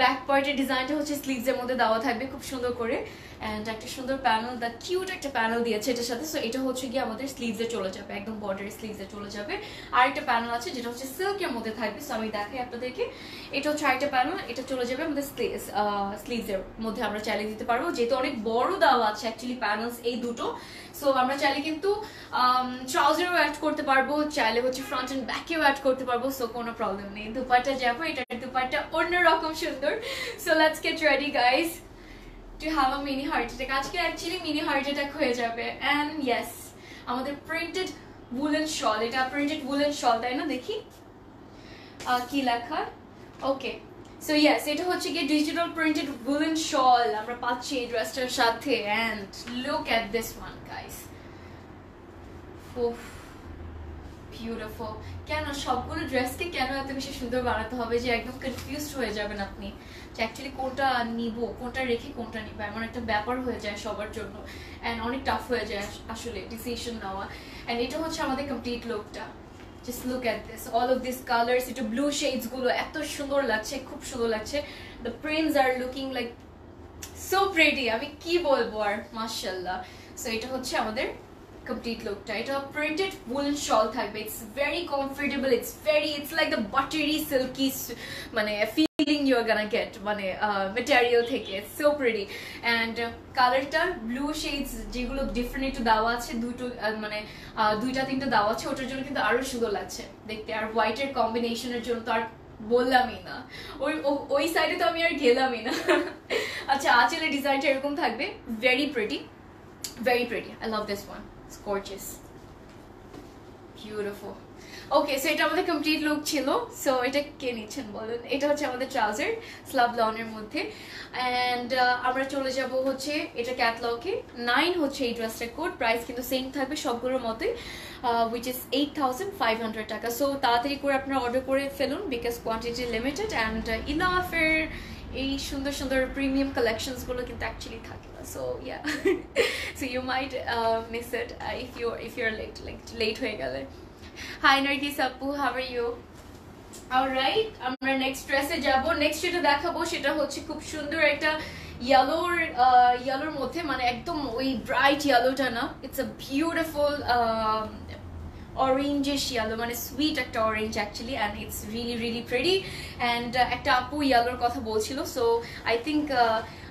ব্যাক পার্টের ডিজাইনটা হচ্ছে স্লিভসের মধ্যে দেওয়া থাকবে খুব সুন্দর করে। অ্যান্ড একটা সুন্দর প্যানেল দ্য কিউট একটা প্যানেল দিয়েছে এটার সাথে। সো এটা হচ্ছে গিয়ে আমাদের স্লিভসে চলে যাবে, একদম বর্ডারের স্লিভসে চলে যাবে। আর একটা প্যানেল আছে যেটা হচ্ছে সিল্কের মধ্যে থাকবে। সো আমি দেখাই আপনাদেরকে। এটা হচ্ছে আরেকটা প্যানেল এটা চলে যাবে আমাদের স্লিভসের মধ্যে আমরা চালিয়ে দিতে পারব। যেহেতু অনেক বড় দেওয়া আছে অ্যাকচুয়ালি প্যানেলস এই দুটো। সো আমরা চাইলে কিন্তু ট্রাউজারও অ্যাড করতে পারব, চাইলে হচ্ছে ফ্রন্ট অ্যান্ড ব্যাকেও অ্যাড করতে পারব সো কোনো প্রবলেম নেই। দুপাট্টা যাব এটা দুপাট্টা অন্যরকম সুন্দর। So let's get ready guys to have a mini heart attack আজকে অ্যাকচুয়ালি মিনি হার্ট অ্যাটাক হয়ে যাবে। অ্যান্ড ইয়েস আমাদের প্রিন্টেড উলেন শল এটা প্রিন্টেড উলেন শল তাই না দেখি? কি লেখা? ওকে সো ইয়েস এটা হচ্ছে গিয়ে ডিজিটাল প্রিন্টেড উলেন শল আমরা পাচ্ছি এই ড্রেসটার সাথে and look at this one guys beautiful কেন, সবগুলো ড্রেসকে কেন এত বেশি সুন্দর বানাতে হবে যে একদম কনফিউজড হয়ে যাবেন আপনি? যে অ্যাকচুয়ালি কোনটা নিব, কোনটা রেখে কোনটা নিব, এমন একটা ব্যাপার হয়ে যায় সবার জন্য অ্যান্ড অনেক টাফ হয়ে যায় আসলে ডিসিশন নেওয়া. অ্যান্ড এটা হচ্ছে আমাদের কমপ্লিট লুকটা just look at this all of this colours এটা ব্লু শেডসগুলো, এত সুন্দর লাগছে, খুব সুন্দর লাগছে। The prints are looking like so pretty আমি কি বলব আর মার্শাল্লাহ সো এটা হচ্ছে আমাদের কমপ্লিট লুকটা এটা প্রিন্টেড উলেন শল থাকবে। It's very comfortable it's very it's like the buttery silky মানে feeling you are gonna get মানে মেটেরিয়াল থেকে. সো প্রিটি অ্যান্ড কালারটা ব্লু শেডস যেগুলো ডিফারেন্ট একটু দেওয়া আছে, দুটো মানে দুইটা তিনটা দেওয়া আছে, ওটার জন্য কিন্তু আরও সুন্দর লাগছে দেখতে। আর হোয়াইটের কম্বিনেশনের জন্য তো আর বললামই না। ওই ওই সাইডে তো আমি আর গেলামই না। আচ্ছা আঁচলের ডিজাইনটা এরকম থাকবে। Very pretty very pretty I love this one It's gorgeous. Beautiful. Okay so এটা আমাদের কমপ্লিট লুক ছিল। সো এটা কে নিচ্ছেন বলুন? এটা হচ্ছে আমাদের ট্রাউজার স্লাব লনের মধ্যে। অ্যান্ড আমরা চলে যাব হচ্ছে এটা ক্যাটলগে নাইন হচ্ছে এই ড্রেসটার কোড প্রাইস কিন্তু সেম থাকবে সবগুলোর মতোই which is eight thousand five hundred টাকা। সো তাড়াতাড়ি করে আপনারা অর্ডার করে ফেলুন বিকজ কোয়ান্টিটি লিমিটেড অ্যান্ড ইনাফের এই সুন্দর সুন্দর প্রিমিয়াম কালেকশনসগুলো কিন্তু অ্যাকচুয়ালি থাকে না। So yeah so you might miss it if you if your late like late হয়ে গেলে। হাই নার্গিস আপু হাউ ইউ অলরাইট আমরা নেক্সট ড্রেসে যাব। নেক্সট যেটা দেখাবো সেটা হচ্ছে খুব সুন্দর একটা ইয়েলোর ইয়েলোর মধ্যে মানে একদম ওই ব্রাইট ইয়েলোটা না। It's a beautiful orangish yellow মানে সুইট একটা orange actually and it's really really pretty and একটা আপু ইয়েলোর কথা বলছিল সো আই থিঙ্ক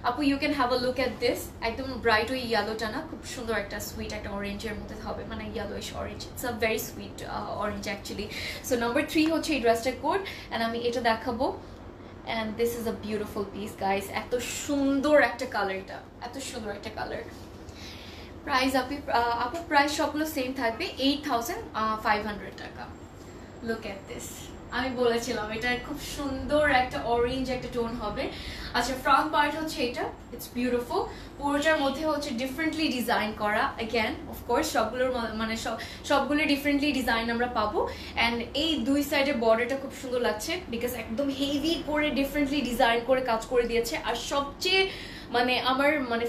আপু you can have a look at this একদম ব্রাইট ওই ইয়েলোটা না, খুব সুন্দর একটা সুইট একটা অরেঞ্জের মধ্যে হবে মানে yellowish orange it's a very sweet orange actually so number three হচ্ছে এই ড্রেসটার কোড অ্যান্ড আমি এটা দেখাবো. And this is a beautiful piece guys এত সুন্দর একটা কালার এটা এত সুন্দর একটা কালার প্রাইস আপনি আপু প্রাইস সবগুলো সেম থাকবে এইট থাউজেন্ড ফাইভ হান্ড্রেড টাকা। লুক এট দিস আমি বলেছিলাম, এটা খুব সুন্দর একটা অরেঞ্জ একটা টোন হবে। আচ্ছা ফ্রন্ট পার্ট হচ্ছে এটা ইটস বিউটিফুল পুরোটার মধ্যে হচ্ছে ডিফারেন্টলি ডিজাইন করা। অ্যাগেন অফকোর্স সবগুলোর মানে সব সবগুলো ডিফারেন্টলি ডিজাইন আমরা পাবো। অ্যান্ড এই দুই সাইডের বর্ডারটা খুব সুন্দর লাগছে বিকজ একদম হেভি করে ডিফারেন্টলি ডিজাইন করে কাজ করে দিয়েছে। আর সবচেয়ে মানে আমার মানে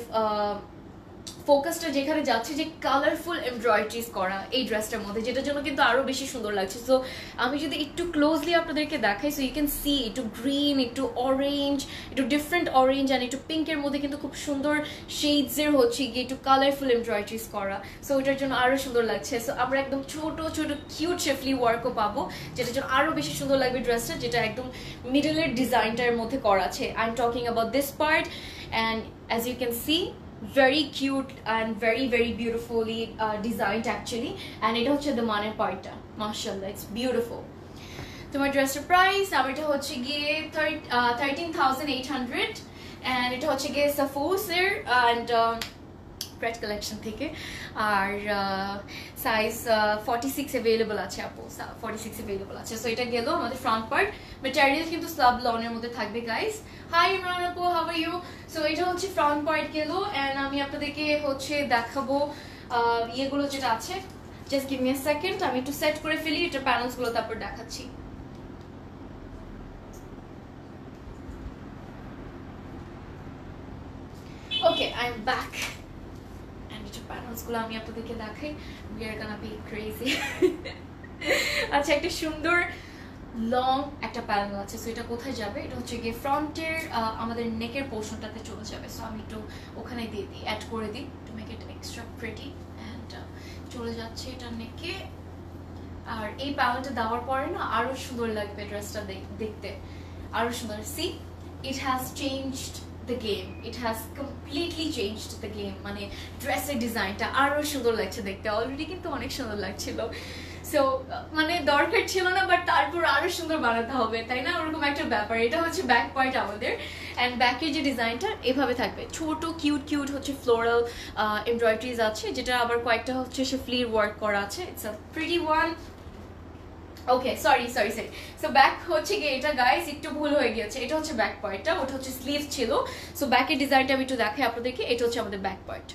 ফোকাসটা যেখানে যাচ্ছে যে কালারফুল এমব্রয়ডারিজ করা এই ড্রেসটার মধ্যে, যেটার জন্য কিন্তু আরও বেশি সুন্দর লাগছে। সো আমি যদি একটু ক্লোজলি আপনাদেরকে দেখাই সো ইউ ক্যান সি একটু গ্রিন একটু অরেঞ্জ একটু ডিফারেন্ট অরেঞ্জ অ্যান্ড একটু পিঙ্কের মধ্যে কিন্তু খুব সুন্দর শেডসের হচ্ছে গিয়ে একটু কালারফুল এমব্রয়ডারিজ করা। সো ওইটার জন্য আরও সুন্দর লাগছে। সো আমরা একদম ছোট ছোট কিউট শেফলি ওয়ার্কও পাবো, যেটার জন্য আরও বেশি সুন্দর লাগবে ড্রেসটা যেটা একদম মিডলের ডিজাইনটার মধ্যে করা আছে। I am talking about this part and as you can see very cute and very very beautifully uh, designed actually. And এটা হচ্ছে the মানের পার্টটা মাশাআল্লাহ it's beautiful. তোমার ড্রেসের প্রাইস আর এটা হচ্ছে গিয়ে thirteen thousand eight hundred and এটা হচ্ছে গিয়ে সাফোসের অ্যান্ড ব্রেড কালেকশন থেকে। আর সাইজ ফর্টি সিক্স অ্যাভেলেবল আছে, আপু। ফর্টি সিক্স অ্যাভেলেবল আছে। সো এটা গেল আমাদের ফ্রন্ট পার্ট ম্যাটেরিয়াল কিন্তু স্লাব লনের মধ্যে থাকবে গাইস হাই ইমরান আপু হাউ আর ইউ সো এটা হচ্ছে ফ্রন্ট পার্ট গেল অ্যান্ড আমি আপনাদেরকে হচ্ছে দেখাবো ইয়েগুলো যেটা আছে। জাস্ট গিভ মি সেকেন্ড আমি একটু সেট করে ফেলি, এটা প্যানেলসগুলো তারপর দেখাচ্ছি। ওকে আই এম ব্যাক প্যানেলসগুলো আমি আপনাদেরকে দেখাই। We are gonna be crazy আচ্ছা একটা সুন্দর লং একটা প্যানেল আছে। সো এটা কোথায় যাবে? এটা হচ্ছে গিয়ে ফ্রন্টের আমাদের নেকের পোর্শনটাতে চলে যাবে। সো আমি একটু ওখানে দিয়ে দিই অ্যাড করে দিই to make it extra pretty and চলে যাচ্ছে এটা নেকে আর এই প্যানেলটা দেওয়ার পরে না আরও সুন্দর লাগবে ড্রেসটা দেখতে। আরও সুন্দর। See it has changed the game it has completely changed the game মানে ড্রেসের ডিজাইনটা আরও সুন্দর লাগছে দেখতে। অলরেডি কিন্তু অনেক সুন্দর লাগছিল। সো মানে দরকার ছিল না বাট তারপর আরও সুন্দর বানাতে হবে, তাই না? ওরকম একটা ব্যাপার। এটা হচ্ছে ব্যাক পার্ট আমাদের। অ্যান্ড ব্যাকের যে ডিজাইনটা এভাবে থাকবে। ছোট কিউট কিউট হচ্ছে ফ্লোরাল এমব্রয়ডারিজ আছে, যেটা আবার কয়েকটা হচ্ছে সে ফ্লির ওয়ার্ক করা আছে। It's a pretty one okay sorry sorry sorry so back হচ্ছে গিয়ে এটা গাইস একটু ভুল হয়ে গিয়েছে। এটা হচ্ছে ব্যাক পয়েন্টটা ওটা হচ্ছে স্লিভ ছিল। সো ব্যাকের ডিজাইনটা আমি একটু দেখাই আপনাদেরকে। এটা হচ্ছে আমাদের ব্যাক পয়েন্ট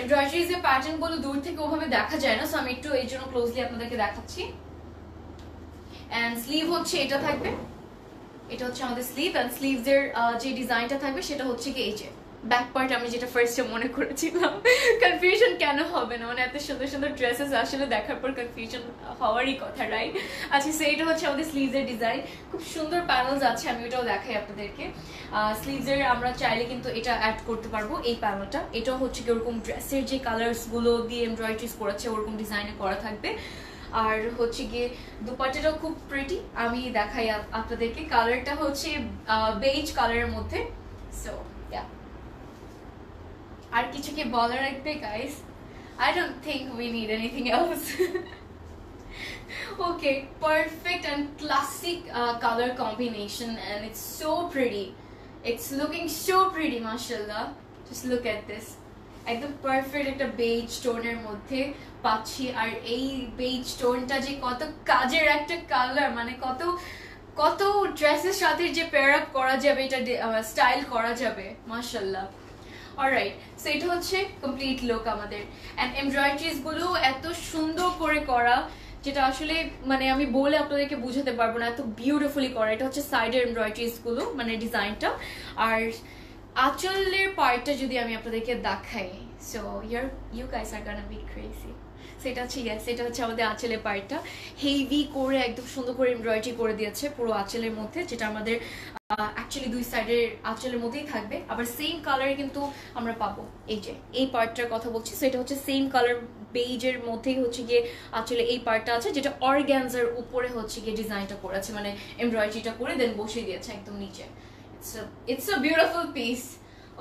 এমব্রয়ডারিজ এর প্যাটার্নগুলো দূর থেকে ওভাবে দেখা যায় না সো আমি একটু এই জন্য ক্লোজলি আপনাদেরকে দেখাচ্ছি। এন্ড স্লিভ হচ্ছে, এটা থাকবে। এটা হচ্ছে আমাদের স্লিভ এন্ড স্লিভস এর যে ডিজাইনটা থাকবে, সেটা হচ্ছে কি এই যে। ব্যাক পার্ট আমি যেটা ফার্স্টে মনে করেছিলাম। কনফিউশন কেন হবে না? মানে এত সুন্দর সুন্দর ড্রেসেস আসলে দেখার পর কনফিউশন হওয়ারই কথা রাইট আচ্ছা সেইটা হচ্ছে আমাদের স্লিভসের ডিজাইন খুব সুন্দর প্যানেলস আছে, আমি ওটাও দেখাই আপনাদেরকে। স্লিভসের আমরা চাইলে কিন্তু এটা অ্যাড করতে পারব, এই প্যানেলটা এটাও হচ্ছে কি ওরকম ড্রেসের যে কালার্সগুলো দিয়ে এমব্রয়ডারিজ করেছে ওরকম ডিজাইনে করা থাকবে। আর হচ্ছে গিয়ে দুপাট্টাটাও খুব প্রেটি আমি দেখাই আপনাদেরকে। কালারটা হচ্ছে বেজ কালারের মধ্যে। সো আর কিছু কি বলা রাখবে guys I don't think we need anything else okay perfect and classic colour combination and it's so pretty it's looking so pretty মার্শাল্লাহ জাস্ট লুক এট দিস একদম পারফেক্ট একটা বেজ টোনের মধ্যে পাচ্ছি, আর এই বেজ টোনটা যে কত কাজের একটা কালার মানে কত কত ড্রেসের সাথে যে পেয়ার আপ করা যাবে, এটা uh, স্টাইল করা যাবে মার্শাল্লাহ অলরাইট সো এটা হচ্ছে কমপ্লিট লুক আমাদের। অ্যান্ড এমব্রয়ডারিজগুলো এত সুন্দর করে করা, যেটা আসলে মানে আমি বলে আপনাদেরকে বুঝাতে পারব না, এত বিউটিফুলি করা। এটা হচ্ছে সাইডের এমব্রয়ডারিজগুলো মানে ডিজাইনটা। আর আচলের পার্টটা যদি আমি আপনাদেরকে দেখাই so yeah you guys are gonna be crazy সেটা হচ্ছে ইয়াস এটা হচ্ছে আমাদের আঁচলের পার্টটা হেভি করে, একদম সুন্দর করে এমব্রয়ডারি করে দিয়েছে পুরো আঁচলের মধ্যে, যেটা আমাদের অ্যাকচুয়ালি দুই সাইডের আঁচলের মধ্যেই থাকবে। আবার সেম কালারে কিন্তু আমরা পাবো। এই যে, এই পার্টটার কথা বলছি সো এটা হচ্ছে সেম কালার বেজের মধ্যেই হচ্ছে গিয়ে আসলে এই পার্টটা আছে, যেটা অর্গ্যানজার উপরে হচ্ছে গিয়ে ডিজাইনটা করেছে মানে এমব্রয়ডারিটা করে দেন বসিয়ে দিয়েছে একদম নিচে। It's a beautiful piece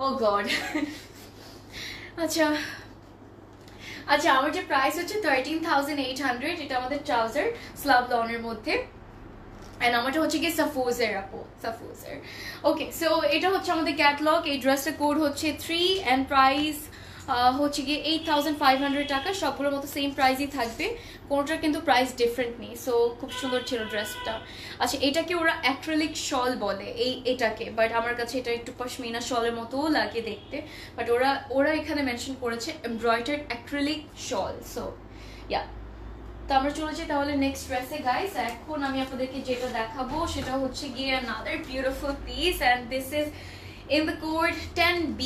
oh god আচ্ছা আচ্ছা আমার যে প্রাইস হচ্ছে থার্টিন থাউজেন্ড এইট হান্ড্রেড এটা আমাদের ট্রাউজার স্লাব লনের মধ্যে। অ্যান্ড আমারটা হচ্ছে গিয়ে সাফোজের আপু সাফোজের ওকে সো এটা হচ্ছে আমাদের ক্যাটলগ এই ড্রেসটা কোড হচ্ছে থ্রি অ্যান্ড প্রাইস হচ্ছে গিয়ে এইট থাউজেন্ড ফাইভ হান্ড্রেড টাকা, সবগুলোর মতো সেম প্রাইসই থাকবে। কোনোটার কিন্তু প্রাইস ডিফারেন্ট নেই সো খুব সুন্দর ছিল ড্রেসটা আচ্ছা এটাকে ওরা অ্যাক্রেলিক শল বলে, এই, এটাকে বাট আমার কাছে এটা একটু পশমিনা শলের মতোও লাগে দেখতে বাট ওরা ওরা এখানে মেনশন করেছে embroidered acrylic shawl so yeah তো আমরা চলেছি তাহলে নেক্সট ড্রেসে গাইস এখন আমি আপনাদেরকে যেটা দেখাবো, সেটা হচ্ছে গিয়ে another beautiful piece, and this is in the code 10B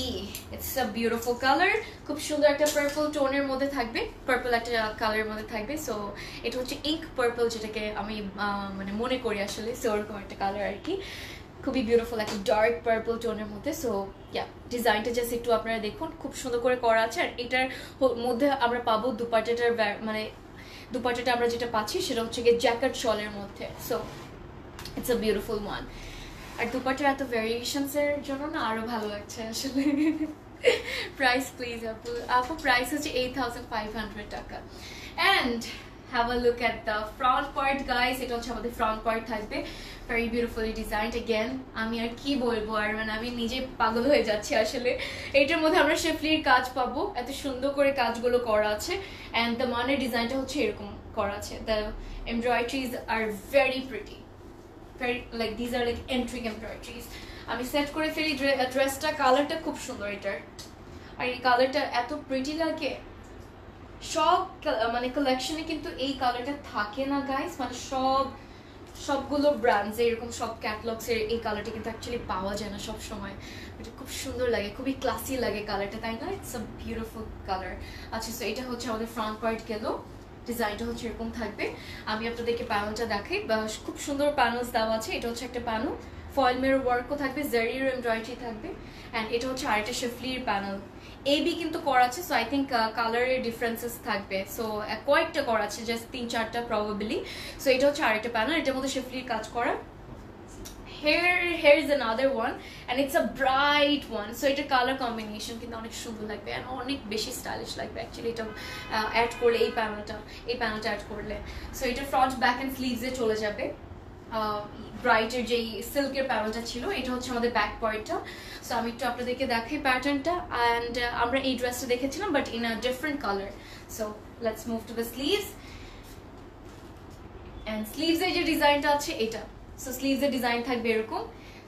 it's a beautiful color. খুব সুন্দর একটা পার্পল টোনের মধ্যে থাকবে। পার্পল একটা কালারের মধ্যে থাকবে। সো এটা হচ্ছে ইঙ্ক পার্পল যেটাকে আমি মানে মনে করি আসলে। সো ওরকম একটা কালার আর কি খুবই বিউটিফুল একটা ডার্ক পার্পল টোনের মধ্যে। সো ইয়া ডিজাইনটা জাস্ট একটু আপনারা দেখুন। খুব সুন্দর করে করা আছে। আর এটার মধ্যে আমরা পাবো দুপাট্টাটার ব্যা- মানে দুপাট্টাটা আমরা যেটা পাচ্ছি সেটা হচ্ছে গিয়ে জ্যাকেট শলের মধ্যে। So it's a beautiful one আর দুপাট্টার এত ভ্যারিয়েশনস এর জন্য না আরও ভালো লাগছে আসলে। প্রাইস প্লিজ আপু আপু প্রাইস হচ্ছে এইট থাউজেন্ড ফাইভ হান্ড্রেড টাকা and have a look at the front part guys এটা হচ্ছে আমাদের ফ্রন্ট পার্ট থাকবে ভেরি বিউটিফুলি ডিজাইন অ্যাগেন আমি আর কি বলব? আর মানে আমি নিজে পাগল হয়ে যাচ্ছি আসলে। এটার মধ্যে আমরা শেফলির কাজ পাবো। এত সুন্দর করে কাজগুলো করা আছে। অ্যান্ড দ্য মানের ডিজাইনটা হচ্ছে এরকম করা আছে। The embroideries are very pretty very, like, these are, like, entry embroideries. আমি সেট করে ফেলি ড্রেসটা কালারটা খুব সুন্দর এটার আর এই কালারটা এত প্রিটি লাগে। সব মানে কালেকশনে কিন্তু এই কালারটা থাকে না গাইস মানে সব, সবগুলো ব্র্যান্ডস এরকম সব ক্যাটলগস এর এই কালারটা কিন্তু অ্যাকচুয়ালি পাওয়া যায় না সব সময়। এটা খুব সুন্দর লাগে, খুবই ক্লাসি লাগে কালারটা তাই না? ইটস আ বিউটিফুল কালার আচ্ছা সো এটা হচ্ছে আমাদের ফ্রন্ট পার্ট গেল। ডিজাইনটা হচ্ছে এরকম থাকবে। আমি আপনাদেরকে প্যানেলটা দেখাই। খুব সুন্দর প্যানেলস দেওয়া আছে। এটা হচ্ছে একটা প্যানেল ফয়েল মের ওয়ার্কও থাকবে জারির এমব্রয়ডারি থাকবে অ্যান্ড এটা হচ্ছে আরেকটা শেফলির প্যানেল এ বি কিন্তু করা আছে সো আই থিঙ্ক কালারের ডিফারেন্সেস থাকবে। সো কয়েকটা করা আছে জাস্ট তিন, চারটা প্রবাবলি সো এটা হচ্ছে আরেকটা প্যানেল এটার মধ্যে শেফলির কাজ করা। Here here is another one and it's a bright one so এটা কালার কম্বিনেশন কিন্তু অনেক সুন্দর লাগবে, and অনেক বেশি স্টাইলিশ লাগবে অ্যাকচুয়ালি এটা অ্যাড করলে এই প্যানেলটা এই প্যানেলটা অ্যাড করলে। সো এটা ফ্রন্ট ব্যাক অ্যান্ড স্লিভসে চলে যাবে। ব্রাইটের যেই সিল্কের প্যানেলটা ছিল, এটা হচ্ছে আমাদের ব্যাক পয়েন্টটা। সো আমি একটু আপনাদেরকে দেখাই প্যাটার্নটা অ্যান্ড আমরা এই ড্রেসটা দেখেছিলাম but in a different colour so let's move to the sleeves and স্লিভসের যে ডিজাইনটা আছে, এটা। সো স্লিভসের ডিজাইন থাকবে এরকম।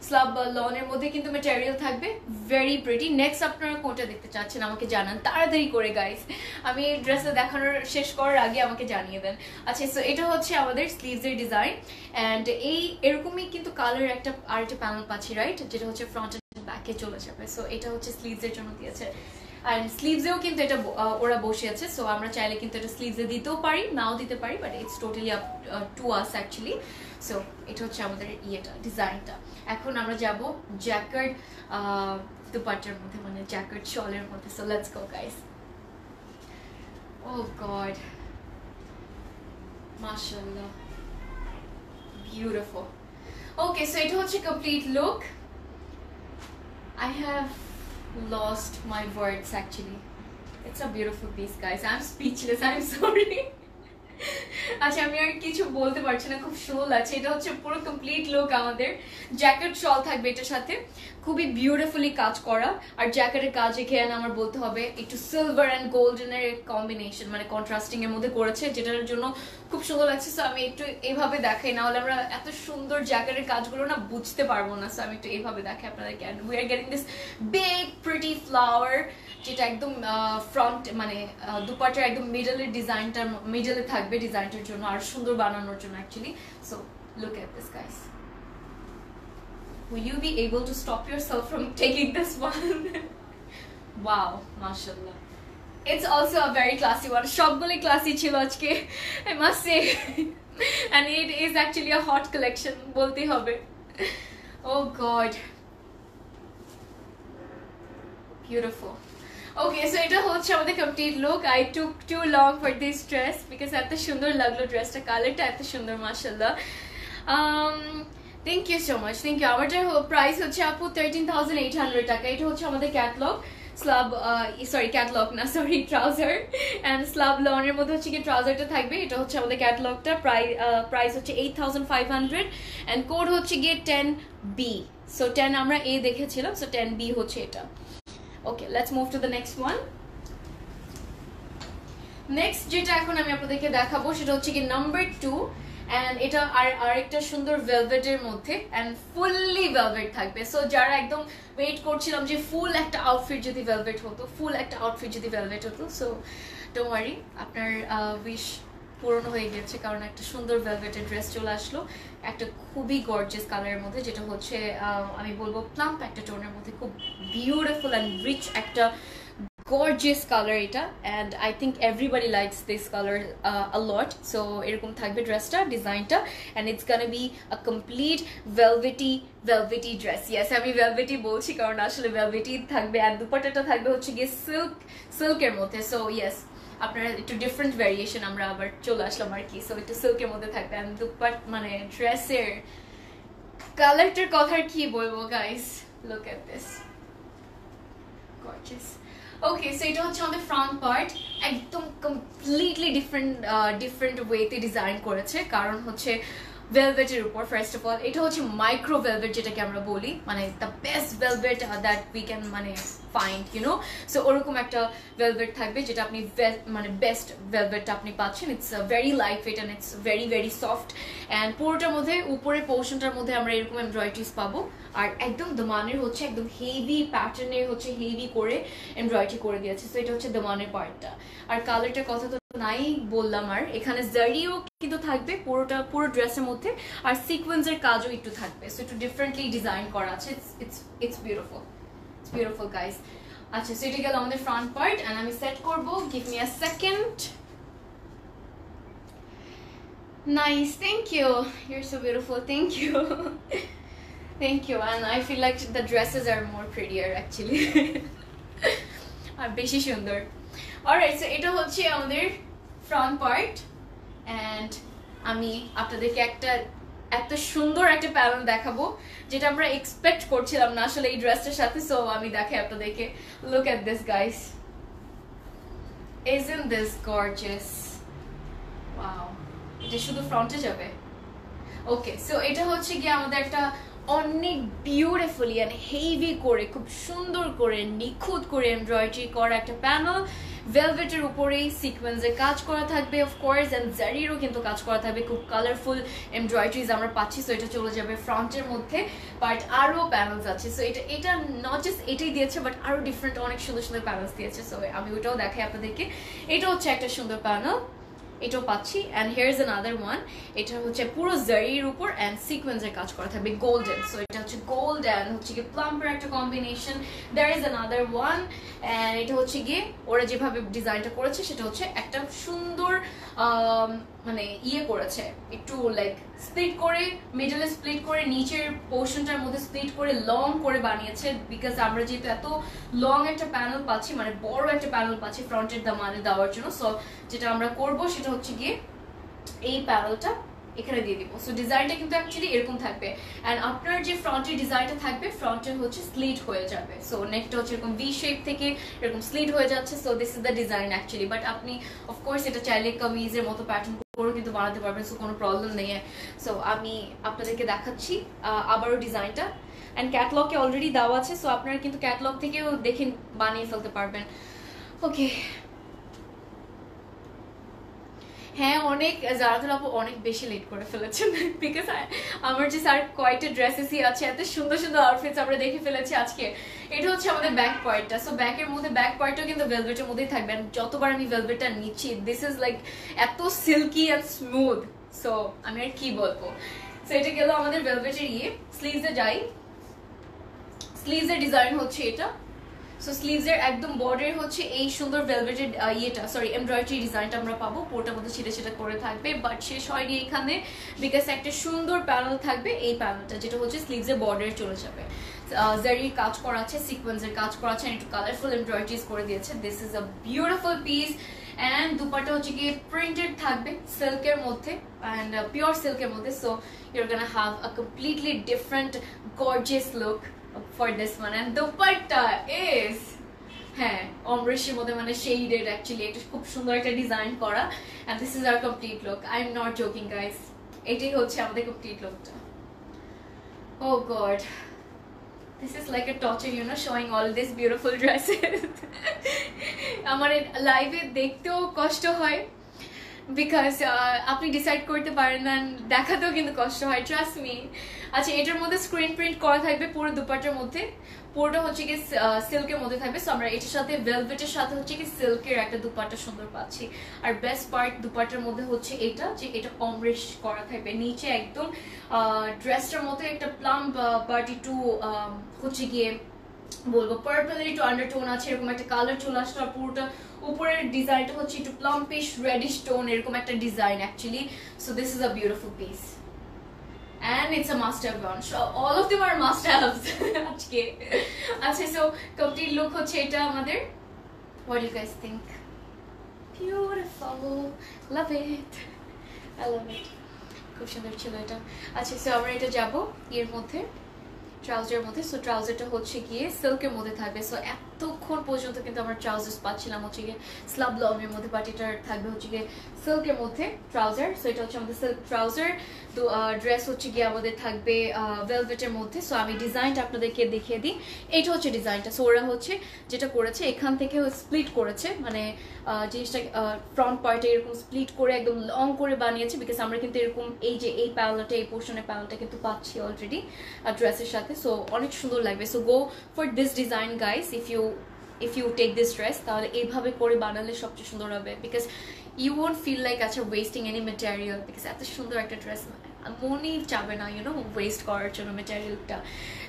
স্লাব বা লনের মধ্যে কিন্তু ম্যাটেরিয়াল থাকবে। ভেরি প্রিটি নেক্সট আপনারা কোনটা দেখতে চাচ্ছেন আমাকে জানান। তাড়াতাড়ি করে গাইস আমি ড্রেসটা দেখানোর, শেষ করার আগে আমাকে জানিয়ে দেন। আচ্ছা সো এটা হচ্ছে আমাদের স্লিভসের ডিজাইন অ্যান্ড এই এরকমই কিন্তু কালার একটা আর একটা প্যানেল পাচ্ছি রাইট যেটা হচ্ছে ফ্রন্ট অ্যান্ড ব্যাকে চলে যাবে। সো এটা হচ্ছে স্লিভসের জন্য দিয়েছে। আর স্লিভসেও কিন্তু এটা ওরা বসে আছে সো আমরা চাইলে কিন্তু এটা স্লিভসে দিতেও পারি, নাও দিতে পারি but it's totally up to us actually so এটা হচ্ছে আমাদের ইয়েটা, ডিজাইনটা। এখন আমরা যাব জ্যাকেট দুপাট্টার মধ্যে মানে জ্যাকেট শলের মধ্যে। So let's go guys oh god মাশাআল্লাহ। বিউটিফুল ওকে সো এটা হচ্ছে complete look I have lost my words actually. It's a beautiful piece, guys. I'm speechless. I'm sorry. আচ্ছা আমি আর কিছু বলতে পারছি না খুব সুন্দর আছে এটা হচ্ছে পুরো কমপ্লিট লুক আমাদের জ্যাকেট শল থাকবে এটার সাথে খুবই বিউটিফুলি কাজ করা। আর জ্যাকেটের কাজ এখানে আমার বলতে হবে, একটু সিলভার অ্যান্ড গোল্ডেনের কম্বিনেশন মানে কন্ট্রাস্টিং এর মধ্যে করেছে, যেটার জন্য খুব সুন্দর লাগছে। সো আমি একটু এভাবে দেখাই, না হলে আমরা এত সুন্দর জ্যাকেটের কাজগুলো না বুঝতে পারব না। সো আমি একটু এভাবে দেখাই আপনাদেরকে and we are getting this big pretty flower যেটা একদম ফ্রন্ট মানে দুপাটার একদম মিডলের ডিজাইনটা মিডলে থাকবে ডিজাইনটার জন্য, আর সুন্দর বানানোর জন্য actually so look at this guys Will you be able to stop yourself from taking this one? wow, mashallah. It's also a very classy one. সবগুলো classy ছিল আজকে I must say. and it is actually a hot collection বলতে হবে. Oh god. Beautiful. Okay so এটা হচ্ছে আমাদের complete look I took too long for this dress because এত সুন্দর লাগলো ড্রেসটা কালারটা এত সুন্দর মাসাল্লাহ thank you so much thank you আমাদের প্রাইস হচ্ছে আপু থার্টিন থাউজেন্ড এইট হান্ড্রেড টাকা। এটা হচ্ছে আমাদের ক্যাটলগ স্লাব সরি ক্যাটলগ না সরি ট্রাউজার অ্যান্ড স্লাব লনের মধ্যে হচ্ছে কি ট্রাউজারটা থাকবে। এটা হচ্ছে আমাদের ক্যাটলগটা প্রাইস হচ্ছে eight thousand five hundred and code হচ্ছে গিয়ে টেন বি সো টেন আমরা এ দেখেছিলাম। সো টেন বি হচ্ছে এটা। Okay, let's move to the next one. Next যেটা এখন আমি আপনাদেরকে দেখাবো সেটা হচ্ছে কি নাম্বার টু অ্যান্ড এটা আর, আরেকটা সুন্দর ভেলভেটের মধ্যে অ্যান্ড ফুললি ভেলভেট থাকবে। সো যারা একদম ওয়েট করছিলাম যে ফুল একটা আউটফিট যদি ভেলভেট হতো ফুল একটা আউটফিট যদি ভেলভেট হতো সো ডোন্ট ওয়ারি আপনার উইশ পূরণ হয়ে গেছে কারণ একটা সুন্দর ভেলভেটের ড্রেস চলে আসলো। একটা খুবই গর্জিয়াস কালারের মধ্যে, যেটা হচ্ছে আমি বলব প্লাম্প একটা টোনের মধ্যে, খুব বিউটিফুল অ্যান্ড রিচ একটা গর্জিয়াস কালার এটা and I think everybody likes this colour a lot so এরকম থাকবে ড্রেসটা ডিজাইনটা and it's gonna be a complete velvety velvety dress yes আমি ভেলভেটি বলছি কারণ আসলে ভেলভেটি থাকবে অ্যান্ড দুপাটাটা থাকবে হচ্ছে গিয়ে সিল্ক সিল্কের মধ্যে। সো ইয়েস আপনারা একটু ডিফারেন্ট ভ্যারিয়েশন আমরা আবার চলে আসলাম আর কি। সো একটু সিল্কের মধ্যে থাকবে অ্যান্ড দুপাট মানে ড্রেসের কালারটার কথা কি বলব guys look at this gorgeous okay so এটা হচ্ছে আমাদের ফ্রন্ট পার্ট একদম কমপ্লিটলি ডিফারেন্ট ডিফারেন্ট ওয়েতে ডিজাইন করেছে। কারণ হচ্ছে ভেলভেটের উপর ফার্স্ট অফ অল এটা হচ্ছে মাইক্রো ভেলভেট যেটাকে আমরা বলি মানে the best velvet that we can মানে ফাইন্ড ইউনো সো ওরকম একটা ভেলভেট থাকবে যেটা আপনি মানে বেস্ট ভেলভেটটা আপনি পাচ্ছেন। It's very light weight and it's very very soft and পুরোটার মধ্যে উপরে পোর্শনটার মধ্যে আমরা এরকম এমব্রয়ডারিজ পাবো। আর একদম দমানের হচ্ছে, একদম হেভি প্যাটার্নের হচ্ছে হেভি করে এমব্রয়ডারি করে দিয়েছে। সো এটা হচ্ছে দমানের পার্টটা আর কালারটার কথা তো নাই বললাম আর এখানে জারিও কিন্তু থাকবে পুরোটা পুরো ড্রেসের মধ্যে আর সিকোয়েন্সের কাজও একটু থাকবে সো একটু ডিফারেন্টলি ডিজাইন করা আছে it's it's beautiful it's beautiful guys আচ্ছা সো এটা গেল আমাদের ফ্রন্ট পার্ট অ্যান্ড আমি সেট করব give me a second Nice, thank you. You're so beautiful. Thank you. thank you. And I feel like the dresses are more prettier actually. আর বেশি সুন্দর alright so এটা হচ্ছে আমাদের ফ্রন্ট পার্ট অ্যান্ড আমি আপনাদেরকে একটা এত সুন্দর একটা প্যানেল দেখাবো, যেটা আমরা এক্সপেক্ট করছিলাম না আসলে এই ড্রেসটার সাথে। সো আমি দেখাই আপনাদেরকে। Look at this guys isn't this gorgeous wow এটা শুধু ফ্রন্টে যাবে? ওকে সো এটা হচ্ছে গিয়ে আমাদের একটা অনেক বিউটিফুলি অ্যান্ড হেভি করে, খুব সুন্দর করে, নিখুঁত করে এমব্রয়ডারি করা একটা প্যানেল ভেলভেটের উপরেই সিকোয়েন্সে কাজ করা থাকবে অফকোর্স অ্যান্ড জারিরও কিন্তু কাজ করা থাকবে, খুব কালারফুল এমব্রয়ডারিজ আমরা পাচ্ছি সো এটা চলে যাবে ফ্রন্টের মধ্যে বাট আরও প্যানেলস আছে সো এটা এটা নট জাস্ট এটাই দিয়েছে বাট আরও ডিফারেন্ট অনেক সুন্দর সুন্দর প্যানেলস দিয়েছে সো আমি ওটাও দেখাই আপনাদেরকে। এটা হচ্ছে একটা সুন্দর প্যানেল এটাও পাচ্ছি। And here is another one এটা হচ্ছে পুরো জারির উপর অ্যান্ড সিকোয়েন্সের কাজ করা থাকবে গোল্ডেন সো এটা হচ্ছে গোল্ড অ্যান্ড হচ্ছে গিয়ে প্লাম্পের একটা combination there is another one and এটা হচ্ছে গিয়ে ওরা যেভাবে ডিজাইনটা করেছে, সেটা হচ্ছে একটা সুন্দর মানে ইয়ে করেছে, একটু লাইক স্প্লিট করে মিডলে স্প্লিট করে, নিচের পোর্শনটার মধ্যে স্প্লিট করে লং করে বানিয়েছে বিকজ আমরা যেহেতু এত লং একটা প্যানেল পাচ্ছি মানে বড় একটা প্যানেল পাচ্ছি ফ্রন্টের দামানে দেওয়ার জন্য সো যেটা আমরা করব সেটা হচ্ছে গিয়ে এই প্যানেলটা এখানে দিয়ে দিব। সো ডিজাইনটা কিন্তু অ্যাকচুয়ালি এরকম থাকবে। অ্যান্ড আপনার যে ফ্রন্টের ডিজাইনটা থাকবে ফ্রন্টে হচ্ছে স্লিট হয়ে যাবে। সো নেকটা হচ্ছে এরকম ভি শেপ থেকে এরকম স্লিট হয়ে যাচ্ছে। So this is the design actually but আপনি অফকোর্স এটা চাইলে কামিজের মতো প্যাটার্ন করেও কিন্তু বানাতে পারবেন। সো কোনো প্রবলেম নেই। সো আমি আপনাদেরকে দেখাচ্ছি আবারও ডিজাইনটা অ্যান্ড ক্যাটলগে অলরেডি দেওয়া আছে। সো আপনারা কিন্তু ক্যাটলগ থেকেও দেখে বানিয়ে ফেলতে পারবেন। ওকে হ্যাঁ অনেক জারাতুল আপু অনেক বেশি লেট করে ফেলেছেন বিকজ আমার যে স্যার কয়েকটা ড্রেসেসই আছে, এত সুন্দর সুন্দর আউটফিটস আমরা দেখে ফেলেছি আজকে। এটা হচ্ছে আমাদের ব্যাক পয়েন্টটা সো ব্যাকের মধ্যে ব্যাক পয়েন্টটাও কিন্তু ভেলভেটের মধ্যেই থাকবে যতবার আমি ভেলভেটটা নিচ্ছি দিস ইজ লাইক এত সিল্কি অ্যান্ড স্মুথ সো আমি আর কি বলব। সো এটা গেল আমাদের ভেলভেটের ইয়ে স্লিভসে যাই। স্লিভসের ডিজাইন হচ্ছে এটা। সো স্লিভসের একদম বর্ডার হচ্ছে এই সুন্দর ভেলভেটেড ইয়েটা সরি এমব্রয়ডারি ডিজাইনটা আমরা পাবো। পোর্টার মধ্যে ছিটে ছিটে করে থাকবে বাট শেষ হয়নি এখানে বিকজ একটা সুন্দর প্যানেল থাকবে এই প্যানেলটা যেটা হচ্ছে স্লিভসের বর্ডারে চলে যাবে। জারির কাজ করা আছে সিকোয়েন্সের কাজ করা আছে একটু কালারফুল এমব্রয়ডারিজ করে দিয়েছে। This is a beautiful piece and dupatta হচ্ছে গিয়ে প্রিন্টেড থাকবে সিল্কের মধ্যে অ্যান্ড পিওর সিল্কের মধ্যে। So your gonna have a completely different gorgeous look for this one. And dupatta is হ্যাঁ অমরেশের মধ্যে মানে শেডেড অ্যাকচুয়ালি একটা খুব সুন্দর একটা ডিজাইন করা। And this is our complete look I am not joking guys এটাই হচ্ছে আমাদের কমপ্লিট লুকটা ও god this is like a torture, you know, showing all these beautiful dresses. আমার লাইভে দেখতেও কষ্ট হয়। বিকজ আপনি ডিসাইড করতে পারেন না, দেখাতেও কিন্তু কষ্ট হয় ট্রাস্ট মি আচ্ছা এটার মধ্যে স্ক্রিন প্রিন্ট করা থাকবে পুরো দুপাটার মধ্যে। পুরোটা হচ্ছে কি সিল্কের মধ্যে থাকবে। সো আমরা এটার সাথে ভেলভেটের সাথে হচ্ছে কি সিল্কের একটা দুপাট্টা সুন্দর পাচ্ছি। আর বেস্ট পার্ট দুপাটার মধ্যে হচ্ছে এটা, যে এটা অমরেশ করা থাকবে। নিচে একদম ড্রেসটার মধ্যে একটা প্লাম বাট একটু হচ্ছে গিয়ে বলব পার্পল একটু আন্ডারটোন আছে, এরকম একটা কালার চলে আসলো আর পুরোটা উপরের ডিজাইনটা হচ্ছে একটু প্লাম্পিশ রেডিশ টোন এরকম একটা design actually so this is a beautiful piece must have one. So all of them are must haves আজকে। আচ্ছা সো কমপ্লিট লুক হচ্ছে এটা আমাদের। Do you guys think? Beautiful. Love খুব সুন্দর ছিল এটা। আচ্ছা সো আমরা এটা যাব এর মধ্যে। ট্রাউজারের মধ্যে সো ট্রাউজারটা হচ্ছে গিয়ে সিল্কের মধ্যে থাকবে। সো এতক্ষণ পর্যন্ত কিন্তু আমরা ট্রাউজার্স পাচ্ছিলাম হচ্ছে গিয়ে স্লাব লংয়ের মধ্যে বাট থাকবে হচ্ছে গিয়ে সিল্কের মধ্যে ট্রাউজার সো এটা হচ্ছে আমাদের সিল্ক ট্রাউজার তো ড্রেস হচ্ছে গিয়ে আমাদের থাকবে ভেলভেটের মধ্যে। সো আমি ডিজাইনটা আপনাদেরকে দেখিয়ে দিই। এটা হচ্ছে ডিজাইনটা সো ওরা হচ্ছে যেটা করেছে, এখান থেকে স্প্লিট করেছে। মানে জিনিসটা ফ্রন্ট পার্টে এরকম স্প্লিট করে একদম লং করে বানিয়েছে বিকজ আমরা কিন্তু এরকম এই যে এই প্যানেলটা এই পোর্শনের প্যানেলটা কিন্তু পাচ্ছি অলরেডি ড্রেসের সাথে। সো অনেক সুন্দর লাগবে। So go for this design guys if you if you take this dress তাহলে এইভাবে করে বানালে সবচেয়ে সুন্দর হবে। Because you won't feel like আচ্ছা ওয়েস্টিং এনি মেটেরিয়াল বিকজ এত সুন্দর একটা ড্রেস মনেই চাবে না ইউনো ওয়েস্ট করার জন্য মেটেরিয়ালটা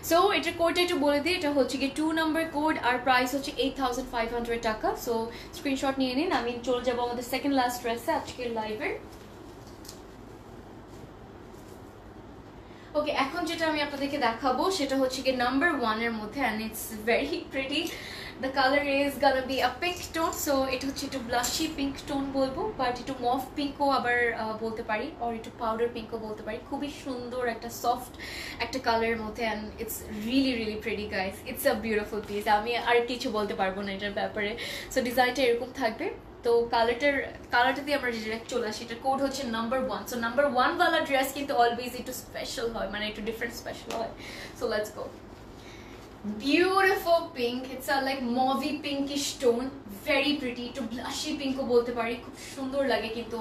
সো এটা কোডটা একটু বলে দিই, এটা হচ্ছে কি টু নাম্বার কোড আর প্রাইস হচ্ছে এইট থাউজেন্ড ফাইভ হান্ড্রেড টাকা। সো স্ক্রিনশট নিয়ে নিন, আমি চলে যাব আমাদের সেকেন্ড লাস্ট ড্রেসে আজকের লাইভের ওকে এখন যেটা আমি আপনাদেরকে দেখাবো, সেটা হচ্ছে কি নাম্বার ওয়ানের মধ্যে and it's very pretty the colour is gonna be a pink tone so এটা হচ্ছে একটু ব্লাশি পিঙ্ক টোন বলব বাট একটু মফ পিঙ্কও আবার বলতে পারি আর একটু পাউডার পিঙ্কও বলতে পারি। খুবই সুন্দর একটা সফট একটা কালারের মধ্যে and it's really really pretty guys it's a beautiful piece আমি আর কিছু বলতে পারব না এটার ব্যাপারে। সো ডিজাইনটা এরকম থাকবে। তো কালারটার কালারটা দিয়ে আমরা ডিরেক্ট চলে আসি। এটা কোড হচ্ছে number one so number one ওয়ালা ড্রেস কিন্তু অলওয়েজ একটু স্পেশাল হয় মানে একটু ডিফারেন্ট স্পেশাল হয়। So let's go beautiful pink it's a like mauvey pinkish tone very pretty একটু ব্লাশি পিঙ্কও বলতে পারি খুব সুন্দর লাগে কিন্তু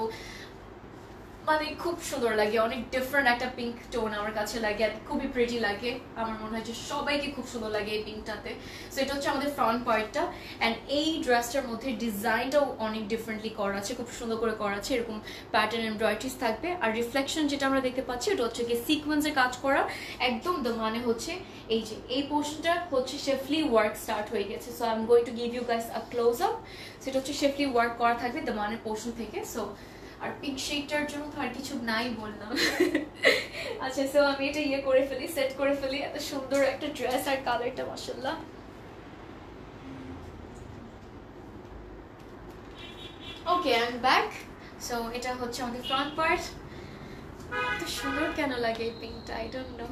মানে খুব সুন্দর লাগে, অনেক ডিফারেন্ট একটা পিঙ্ক টোন আমার কাছে লাগে আর খুবই প্রেটি লাগে। আমার মনে হয় যে সবাইকে খুব সুন্দর লাগে এই পিঙ্কটাতে সো এটা হচ্ছে আমাদের ফ্রন্ট পার্টটা অ্যান্ড এই ড্রেসটার মধ্যে ডিজাইনটাও অনেক ডিফারেন্টলি করা আছে, খুব সুন্দর করে করা আছে, এরকম প্যাটার্ন এমব্রয়ডারিজ থাকবে। আর রিফ্লেকশন যেটা আমরা দেখতে পাচ্ছি, এটা হচ্ছে কি সিকোয়েন্সের কাজ করা। একদম মানে হচ্ছে এই যে, এই পোর্শনটা হচ্ছে শেফলি ওয়ার্ক স্টার্ট হয়ে গেছে। So I am going to give you guys a close up সেটা হচ্ছে শেফলি ওয়ার্ক করা থাকবে দ্য মানের পোর্শন থেকে। সো আর পিঙ্ক শেডটার জন্য তো আর কিছু নাই বললাম। আচ্ছা সো আমি এটা ইয়ে করে ফেলি সেট করে ফেলি। এত সুন্দর একটা ড্রেস আর কালারটা মাসাল্লাহ okay I am back so এটা হচ্ছে আমাদের ফ্রন্ট পার্ট এত সুন্দর কেন লাগে এই পিঙ্কটা আই ডোন্ট নো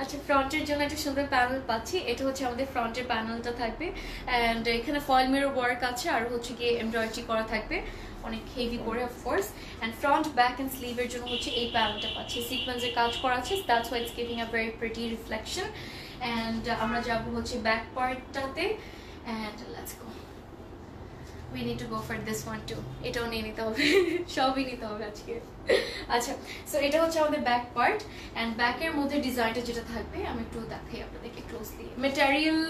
আচ্ছা ফ্রন্টের জন্য একটা সুন্দর প্যানেল পাচ্ছি। এটা হচ্ছে আমাদের ফ্রন্টের প্যানেলটা থাকবে। অ্যান্ড এখানে ফয়েল মেরো ওয়ার্ক আছে, আর হচ্ছে গিয়ে এমব্রয়ডারি করা থাকবে। অনেক হেভি করে of course and front back and স্লিভের জন্য হচ্ছে এই প্যানেলটা পাচ্ছি। সিকোয়েন্সের কাজ করা আছে that's why it's giving a very pretty reflection and আমরা যাব হচ্ছে back পার্টটাতে and let's go we need to go for this one too এটাও নিয়ে নিতে হবে। সবই নিতে হবে আজকে। আচ্ছা সো এটা হচ্ছে আমাদের ব্যাক পার্ট অ্যান্ড ব্যাকের মধ্যে ডিজাইনটা যেটা থাকবে, আমি একটু দেখাই আপনাদেরকে ক্লোজলি মেটেরিয়াল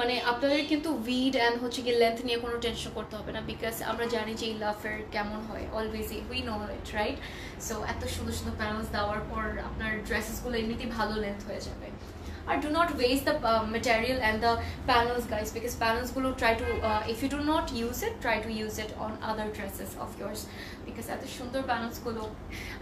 মানে আপনাদের কিন্তু উইড অ্যান্ড হচ্ছে কি লেন্থ নিয়ে কোনো টেনশন করতে হবে না বিকজ আমরা জানি যে এই লাফের কেমন হয় অলওয়েজই we know it right so এত সুন্দর সুন্দর প্যানেলস দেওয়ার পর আপনার ড্রেসেসগুলো এমনিতেই ভালো লেন্থ হয়ে যাবে। Or do not waste the uh, material and the panels guys because panels গুলো try to uh, if you do not use it try to use it on other dresses of yours because এত সুন্দর প্যানেলসগুলো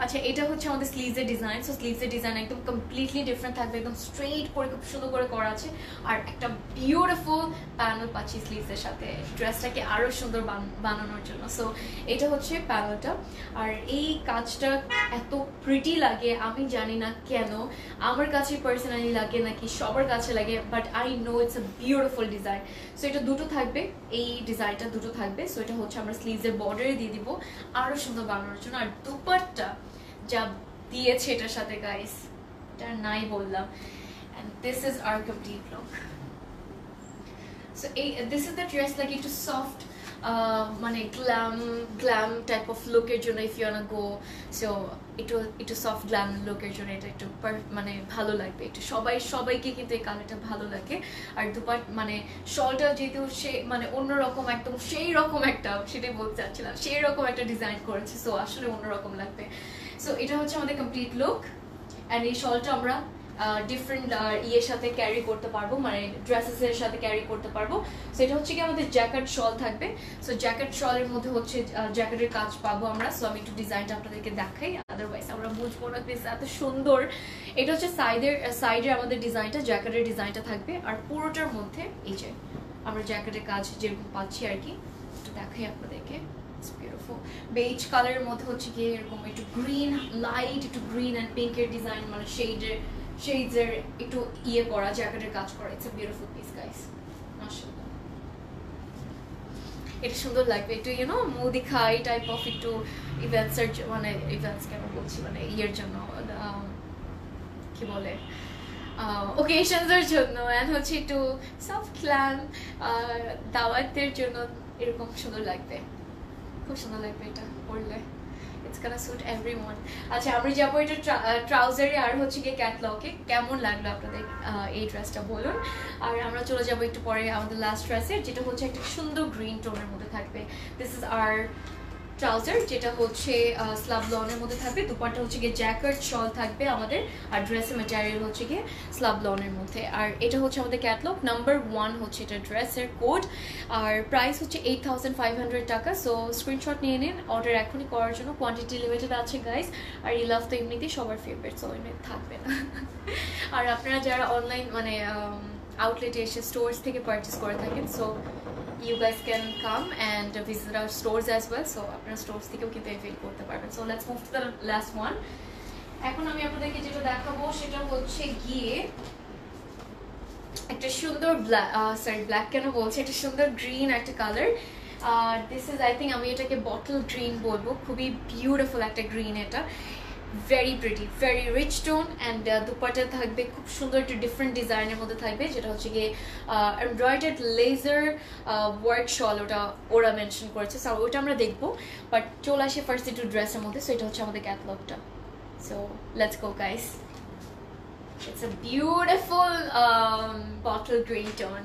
আচ্ছা এটা হচ্ছে আমাদের স্লিভসের design so স্লিভসের design একদম কমপ্লিটলি ডিফারেন্ট থাকবে, একদম স্ট্রেট করে, খুব সুন্দর করে করা আছে। আর একটা বিউটিফুল প্যানেল পাচ্ছি স্লিভসের সাথে। ড্রেসটাকে আরও সুন্দর বানানোর জন্য। সো এটা হচ্ছে প্যানেলটা আর এই কাজটা এত প্রিটি লাগে, আমি জানি না কেন। আমার কাছে পার্সোনালি লাগে নাকি সবার কাছে লাগে but I know it's a beautiful design so এটা দুটো থাকবে। এই ডিজাইনটা দুটো থাকবে। সো এটা হচ্ছে আমরা স্লিভসের বর্ডারে দিয়ে দিব। আরও সুন্দর বানানোর জন্য। আর দুপাটটা যা দিয়েছে এটার সাথে গাইস এটা নাই বললাম। And this is our look so এই, this is the dress like একটু soft মানে গ্ল্যাম গ্ল্যাম টাইপ অফ লুকের জন্য ইফ ইউ গো সো একটু একটু সফট গ্ল্যাম লোকের জন্য এটা একটু মানে ভালো লাগবে। একটু সবাই, সবাইকে কিন্তু এই কালারটা ভালো লাগে। আর দুপাট মানে শলটা যেহেতু সে মানে অন্যরকম একদম সেই রকম একটা, সেটাই বলতে চাচ্ছিলাম সেই রকম একটা ডিজাইন করেছে। সো আসলে অন্যরকম লাগবে। সো এটা হচ্ছে আমাদের কমপ্লিট লুক অ্যান্ড এই শলটা আমরা ডিফারেন্ট ইয়ের সাথে ক্যারি করতে পারব মানে ড্রেসেসের সাথে ক্যারি করতে পারব। সো এটা হচ্ছে কি আমাদের জ্যাকেট শল থাকবে। সো জ্যাকেট শলের মধ্যে হচ্ছে জ্যাকেটের কাজ পাবো আমরা। সো আমি একটু ডিজাইনটা আপনাদেরকে দেখাই। আদারওয়াইজ আমরা বুঝব না প্লিজ এত সুন্দর। এটা হচ্ছে সাইডের সাইডে আমাদের ডিজাইনটা জ্যাকেটের ডিজাইনটা থাকবে। আর পুরোটার মধ্যে, এই যে, আমরা জ্যাকেটের কাজ যেরকম পাচ্ছি আর কি, একটু দেখাই আপনাদেরকে। বেজ কালারের মধ্যে হচ্ছে গিয়ে এরকম একটু গ্রিন লাইট একটু গ্রিন অ্যান্ড পিঙ্কের ডিজাইন মানে শেডের শেডসের একটু ইয়ে করা জ্যাকেটের কাজ করা it's a beautiful piece guys মাশাআল্লাহ। এটা সুন্দর লাগবে, একটু ইউনো মুদি খাই টাইপ অফ একটু ইভেন্টসের মানে ইভেন্টস কেন বলছি মানে ইয়ের জন্য কি বলে ওকেশনসের জন্য অ্যান্ড হচ্ছে একটু সফট ক্ল্যান দাওয়াতের জন্য এরকম সুন্দর লাগবে। খুব সুন্দর লাগবে এটা পরলে ইটস কানা এভরিওয়ান আচ্ছা আমরা যাব এটা ট্রাউজারে আর হচ্ছে গিয়ে ক্যাটলকে কেমন লাগল আপনাদের এই ড্রেসটা বলুন। আর আমরা চলে যাব একটু পরে আমাদের লাস্ট ড্রেসে যেটা হচ্ছে একটা সুন্দর গ্রিন টোনের মধ্যে থাকবে। দিস ইজ আর ট্রাউজার, যেটা হচ্ছে স্লাব লনের মধ্যে থাকবে। দুপাটা হচ্ছে গিয়ে জ্যাকেট, শল থাকবে আমাদের, আর ড্রেসের ম্যাটেরিয়াল হচ্ছে গিয়ে স্লাব লনের মধ্যে। আর এটা হচ্ছে আমাদের ক্যাটলগ নাম্বার ওয়ান হচ্ছে এটা ড্রেসের কোড আর প্রাইস হচ্ছে এইট টাকা। সো স্ক্রিনশট নিয়ে নিন অর্ডার এখনই করার জন্য। কোয়ান্টিটি লিমিটেড আছে গাইস আর এই লাভ তো এমনিতেই সবার ফেভারিট সো এমনি থাকবে না। আর আপনারা যারা অনলাইন মানে আউটলেটে এসে স্টোর্স থেকে পারচেস করে থাকেন so you guys can come and visit our stores as well. So, আপনারা স্টোরস থেকেও কিন্তু এভেল করতে পারবেন। So let's move to the last one এখন আমি আপনাদেরকে যেটা দেখাবো, সেটা হচ্ছে গিয়ে একটা সুন্দর ব্ল্যাক সরি ব্ল্যাক কেন বলছি? একটা সুন্দর গ্রিন একটা colour this is I think আমি এটাকে বটল গ্রিন বলব। খুবই বিউটিফুল একটা গ্রিন এটা। Very pretty very rich tone and dupatta থাকবে খুব সুন্দর একটা ডিফারেন্ট ডিজাইনের মধ্যে থাকবে যেটা হচ্ছে গিয়ে এমব্রয়ডার্ড লেজার ওয়ার্ক শল ওটা ওরা মেনশন করেছে। সো ওটা আমরা দেখব। বাট চলে আসে ফার্স্ট একটু ড্রেসের মধ্যে। সো এটা হচ্ছে আমাদের ক্যাটলগটা so let's go guys It's a beautiful um, bottle green tone.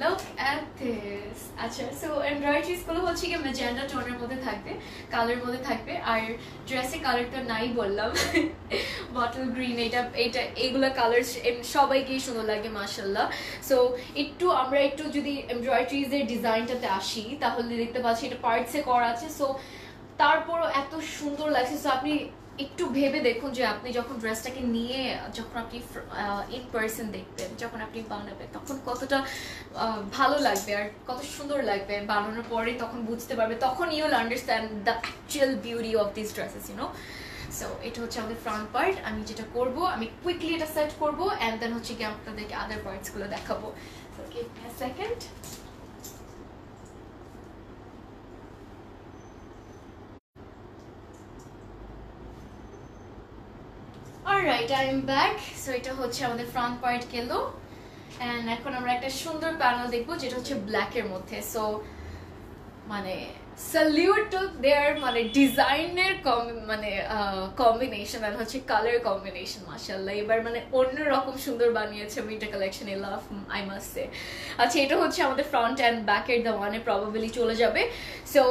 Look at this আচ্ছা সো এমব্রয়ডারিজগুলো হচ্ছে কি ম্যাজেন্ডা টোনের মধ্যে থাকবে কালার মধ্যে থাকবে, আর ড্রেসের কালার তো নাই বললাম। বটল গ্রিন এটা এটা, এগুলো কালার সবাইকেই সুন্দর লাগে মাসাল্লাহ সো একটু আমরা একটু যদি এমব্রয়ডারিজের ডিজাইনটাতে আসি, তাহলে দেখতে পাচ্ছি এটা পার্টসে করা আছে। সো তারপরও এত সুন্দর লাগছে। সো আপনি একটু ভেবে দেখুন যে আপনি যখন ড্রেসটাকে নিয়ে, যখন আপনি ইন পার্সন দেখবেন, যখন আপনি বানাবেন, তখন কতটা ভালো লাগবে আর কত সুন্দর লাগবে। বানানোর পরে তখন বুঝতে পারবে তখন you'll understand the actual beauty of this dresses you know so এটা হচ্ছে আমাদের ফ্রন্ট পার্ট আমি যেটা করব, আমি কুইকলি এটা সেট করব অ্যান্ড দেন হচ্ছে কি আপনাদেরকে আদার পার্টসগুলো দেখাবো। Okay second alright I am back so এটা হচ্ছে আমাদের ফ্রন্ট পয়েন্ট গেল। অ্যান্ড এখন আমরা একটা সুন্দর প্যানেল দেখব, যেটা হচ্ছে ব্ল্যাকের মধ্যে। সো মানে সালিউট টু দেয়ার মানে ডিজাইনের মানে কম্বিনেশন আর হচ্ছে কালার কম্বিনেশন মাসাল্লাহ এবার মানে অন্যরকম সুন্দর বানিয়েছে winter collection a love I must say আচ্ছা এটা হচ্ছে আমাদের ফ্রন্ট অ্যান্ড ব্যাকের দ্য ওয়ানে প্রবাবলি চলে যাবে। সো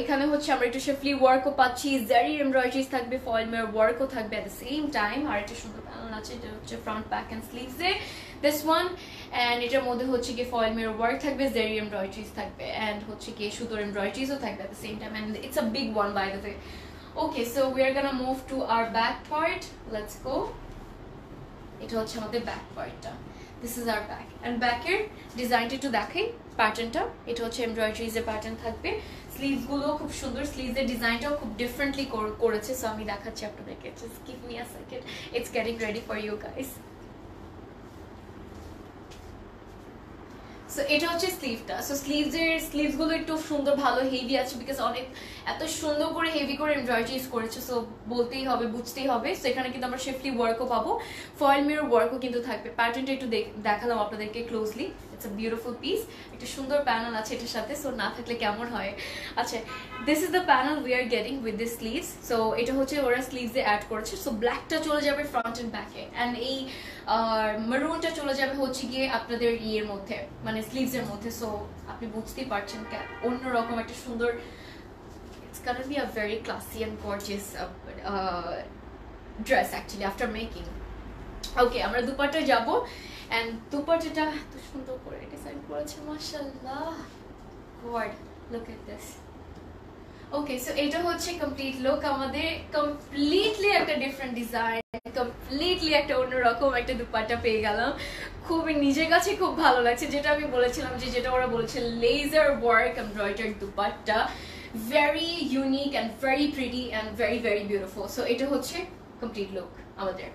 এখানে হচ্ছে আমরা একটু শেফলি ওয়ার্কও পাচ্ছি জারি এমব্রয়ডারিজ থাকবে ফয়েলমের ওয়ার্কও থাকবে অ্যাট দ্য সেম টাইম আর একটা সুন্দর প্যানেল আছে যেটা হচ্ছে ফ্রন্ট ব্যাক অ্যান্ড স্লিভসে দিস ওয়ান অ্যান্ড এটার মধ্যে হচ্ছে গিয়ে ফয়েল মেয়ের ওয়ার্ক থাকবে জেরি এমব্রয়ডারিজ থাকবে অ্যান্ড হচ্ছে গিয়ে সুতোর এমব্রয়ডারিজও থাকবে at the same time and it's a big one by the way okay so we are gonna move to our back part let's go এটা হচ্ছে আমাদের ব্যাক পার্টটা this is our back and ব্যাকের ডিজাইনটা একটু দেখাই প্যাটার্নটা এটা হচ্ছে এমব্রয়ডারিজের প্যাটার্ন থাকবে। স্লিভসগুলো খুব সুন্দর স্লিভসের ডিজাইনটাও খুব ডিফারেন্টলি করেছে সো আমি দেখাচ্ছি আপনাদেরকে। Just give me a second it's getting ready for you guys so এটা হচ্ছে স্লিভটা সো স্লিভসের স্লিভসগুলো একটু সুন্দর, ভালো হেভি আছে বিকজ অনেক, এত সুন্দর করে হেভি করে এমব্রয়ডারি ইউজ করেছে। সো বলতেই হবে, বুঝতেই হবে। সো এখানে কিন্তু আমরা শেফলি ওয়ার্কও পাবো। ফয়েল মিরর ওয়ার্কও কিন্তু থাকবে। প্যাটার্নটা একটু দেখালাম আপনাদেরকে closely it's a beautiful piece একটা সুন্দর প্যানেল আছে এটার সাথে সো না থাকলে কেমন হয়? আচ্ছা this is the panel we are getting with this sleeves so এটা হচ্ছে ওরা স্লিভসে অ্যাড করেছে। সো ব্ল্যাকটা চলে যাবে ফ্রন্ট অ্যান্ড ব্যাকে অ্যান্ড এই মারুনটা চলে যাবে হচ্ছে গিয়ে আপনাদের ইয়ের মধ্যে মানে স্লিভসের মধ্যে। সো আপনি বুঝতেই পারছেন অন্যরকম একটা সুন্দর it's gonna be a very classy and gorgeous uh, uh, after making. আমরা দুপাটে যাব। এন্ড দুপাটাটা এত সুন্দর করে ডিজাইন করেছে, মাশাআল্লাহ। God look at this okay so এটা হচ্ছে কমপ্লিট লুক আমাদের কমপ্লিটলি একটা ডিফারেন্ট ডিজাইন কমপ্লিটলি একটা অন্যরকম একটা দুপাট্টা পেয়ে গেলাম। খুবই নিজের কাছে খুব ভালো লাগছে, যেটা আমি বলেছিলাম যে, যেটা ওরা বলেছে laser work embroidered dupatta. Very unique and very pretty and very very beautiful so এটা হচ্ছে কমপ্লিট লুক আমাদের।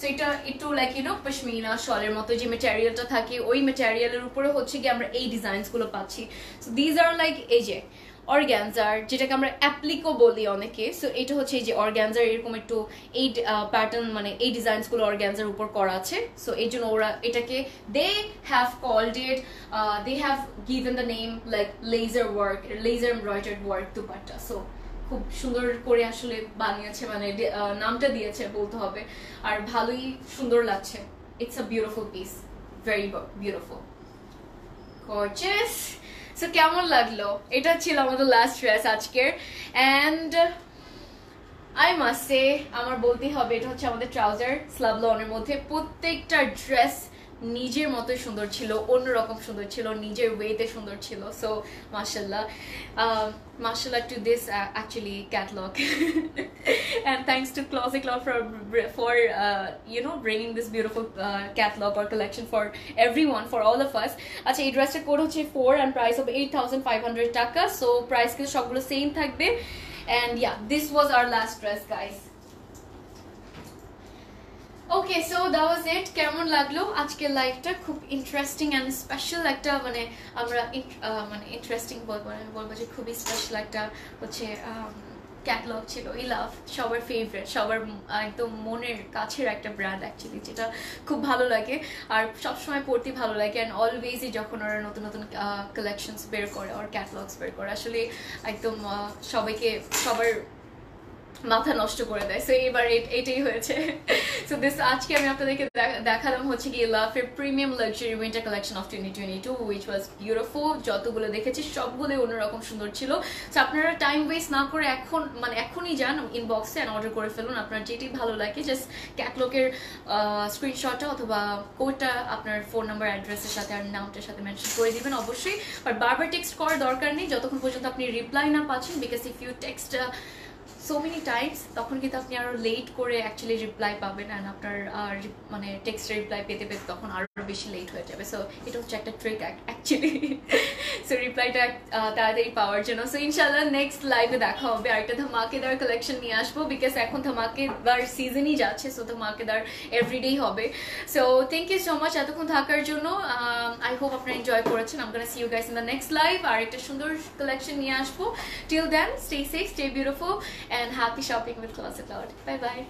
সো এটা একটু লাইক ইউনো পশমিনা শলের মতো যে মেটেরিয়ালটা থাকে, ওই মেটেরিয়ালের উপরে হচ্ছে কি আমরা এই ডিজাইনসগুলো পাচ্ছি। সো দিজ আর লাইক এই যে অর্গ্যানজার যেটাকে আমরা অ্যাপ্লিকো বলি অনেকে সো এটা হচ্ছে এই যে অর্গ্যানজার এরকম একটু এই প্যাটার্ন মানে এই ডিজাইনসগুলো অর্গ্যানজার উপর করা আছে। সো এই জন্য ওরা এটাকে they have called it they have given the name like laser work laser embroidered work dupatta. So খুব সুন্দর করে আসলে বানিয়েছে মানে নামটা দিয়েছে বলতে হবে। আর ভালোই সুন্দর লাগছে। It's a beautiful piece very beautiful gorgeous so কেমন লাগল? এটা ছিল আমাদের লাস্ট ড্রেস আজকের। অ্যান্ড আই মাস্ট সে আমার বলতেই হবে, এটা হচ্ছে আমাদের ট্রাউজার স্লাব লনের মধ্যে প্রত্যেকটা ড্রেস নিজের মতোই সুন্দর ছিল, অন্যরকম সুন্দর ছিল, নিজের ওয়েতে সুন্দর ছিল। সো মার্শাল্লাহ মার্শাল্লাহ to this actually catalogue and thanks to clothes club for for you know bring this beautiful catalogue or collection for every one for all of us আচ্ছা এই ড্রেসটা কোড হচ্ছে four and price of eight thousand five hundred টাকা। So price কিন্তু সবগুলো same থাকবে। And yeah this was our last dress guys okay so that was it কেমন লাগল? আজকের লাইফটা খুব ইন্টারেস্টিং অ্যান্ড স্পেশাল একটা মানে আমরা মানে ইন্টারেস্টিং বলব আমি বলব যে খুবই স্পেশাল একটা হচ্ছে ক্যাটলগ ছিল। ই লাভ সবার ফেভারেট সবার একদম মনের কাছের একটা ব্র্যান্ড অ্যাকচুয়ালি যেটা খুব ভালো লাগে। আর সবসময় পড়তে ভালো লাগে অ্যান্ড অলওয়েজই যখন ওরা নতুন নতুন কালেকশনস বের করে ওর ক্যাটলগস বের করে, আসলে একদম সবাইকে, সবার মাথা নষ্ট করে দেয়। সো এবার এটাই হয়েছে। সো দিস আজকে আমি আপনাদেরকে দেখালাম হচ্ছে কি লাভের premium luxury winter collection of twenty twenty two which was beautiful যতগুলো দেখেছি সবগুলো অন্যরকম সুন্দর ছিল। সো আপনারা টাইম ওয়েস্ট না করে এখন মানে এখনই যান ইনবক্সে অ্যান্ড অর্ডার করে ফেলুন। আপনার যেটি ভালো লাগে জাস্ট ক্যাটলগের স্ক্রিনশটটা অথবা কোডটা আপনার ফোন নাম্বার অ্যাড্রেসের সাথে আর নামটার সাথে মেনশন করে দিবেন অবশ্যই। আর বারবার টেক্সট করার দরকার নেই। যতক্ষণ পর্যন্ত আপনি রিপ্লাই না পাচ্ছেন because if you text so many times তখন কিন্তু আপনি আরও লেট করে অ্যাকচুয়ালি রিপ্লাই পাবেন অ্যান্ড আপনার মানে টেক্সট রিপ্লাই পেতে পেতে তখন আরও বেশি লেট হয়ে যাবে। সো এটা হচ্ছে একটা ট্রিক অ্যাকচুয়ালি সো রিপ্লাইটা তাড়াতাড়ি পাওয়ার জন্য। সো ইনশাল্লাহ নেক্সট লাইভে দেখা হবে। আরেকটা ধামাকেদার কালেকশন নিয়ে আসব বিকজ এখন ধামাকেদার সিজনই যাচ্ছে সো ধামাকেদার এভরিডেই হবে। So thank you so much এতক্ষণ থাকার জন্য। আই হোপ আপনারা এনজয় করেছেন। আম gonna see you guys in the next live আর একটা সুন্দর কালেকশন নিয়ে আসব। Till then stay safe stay beautiful and happy shopping with Closet Cloud. Bye bye.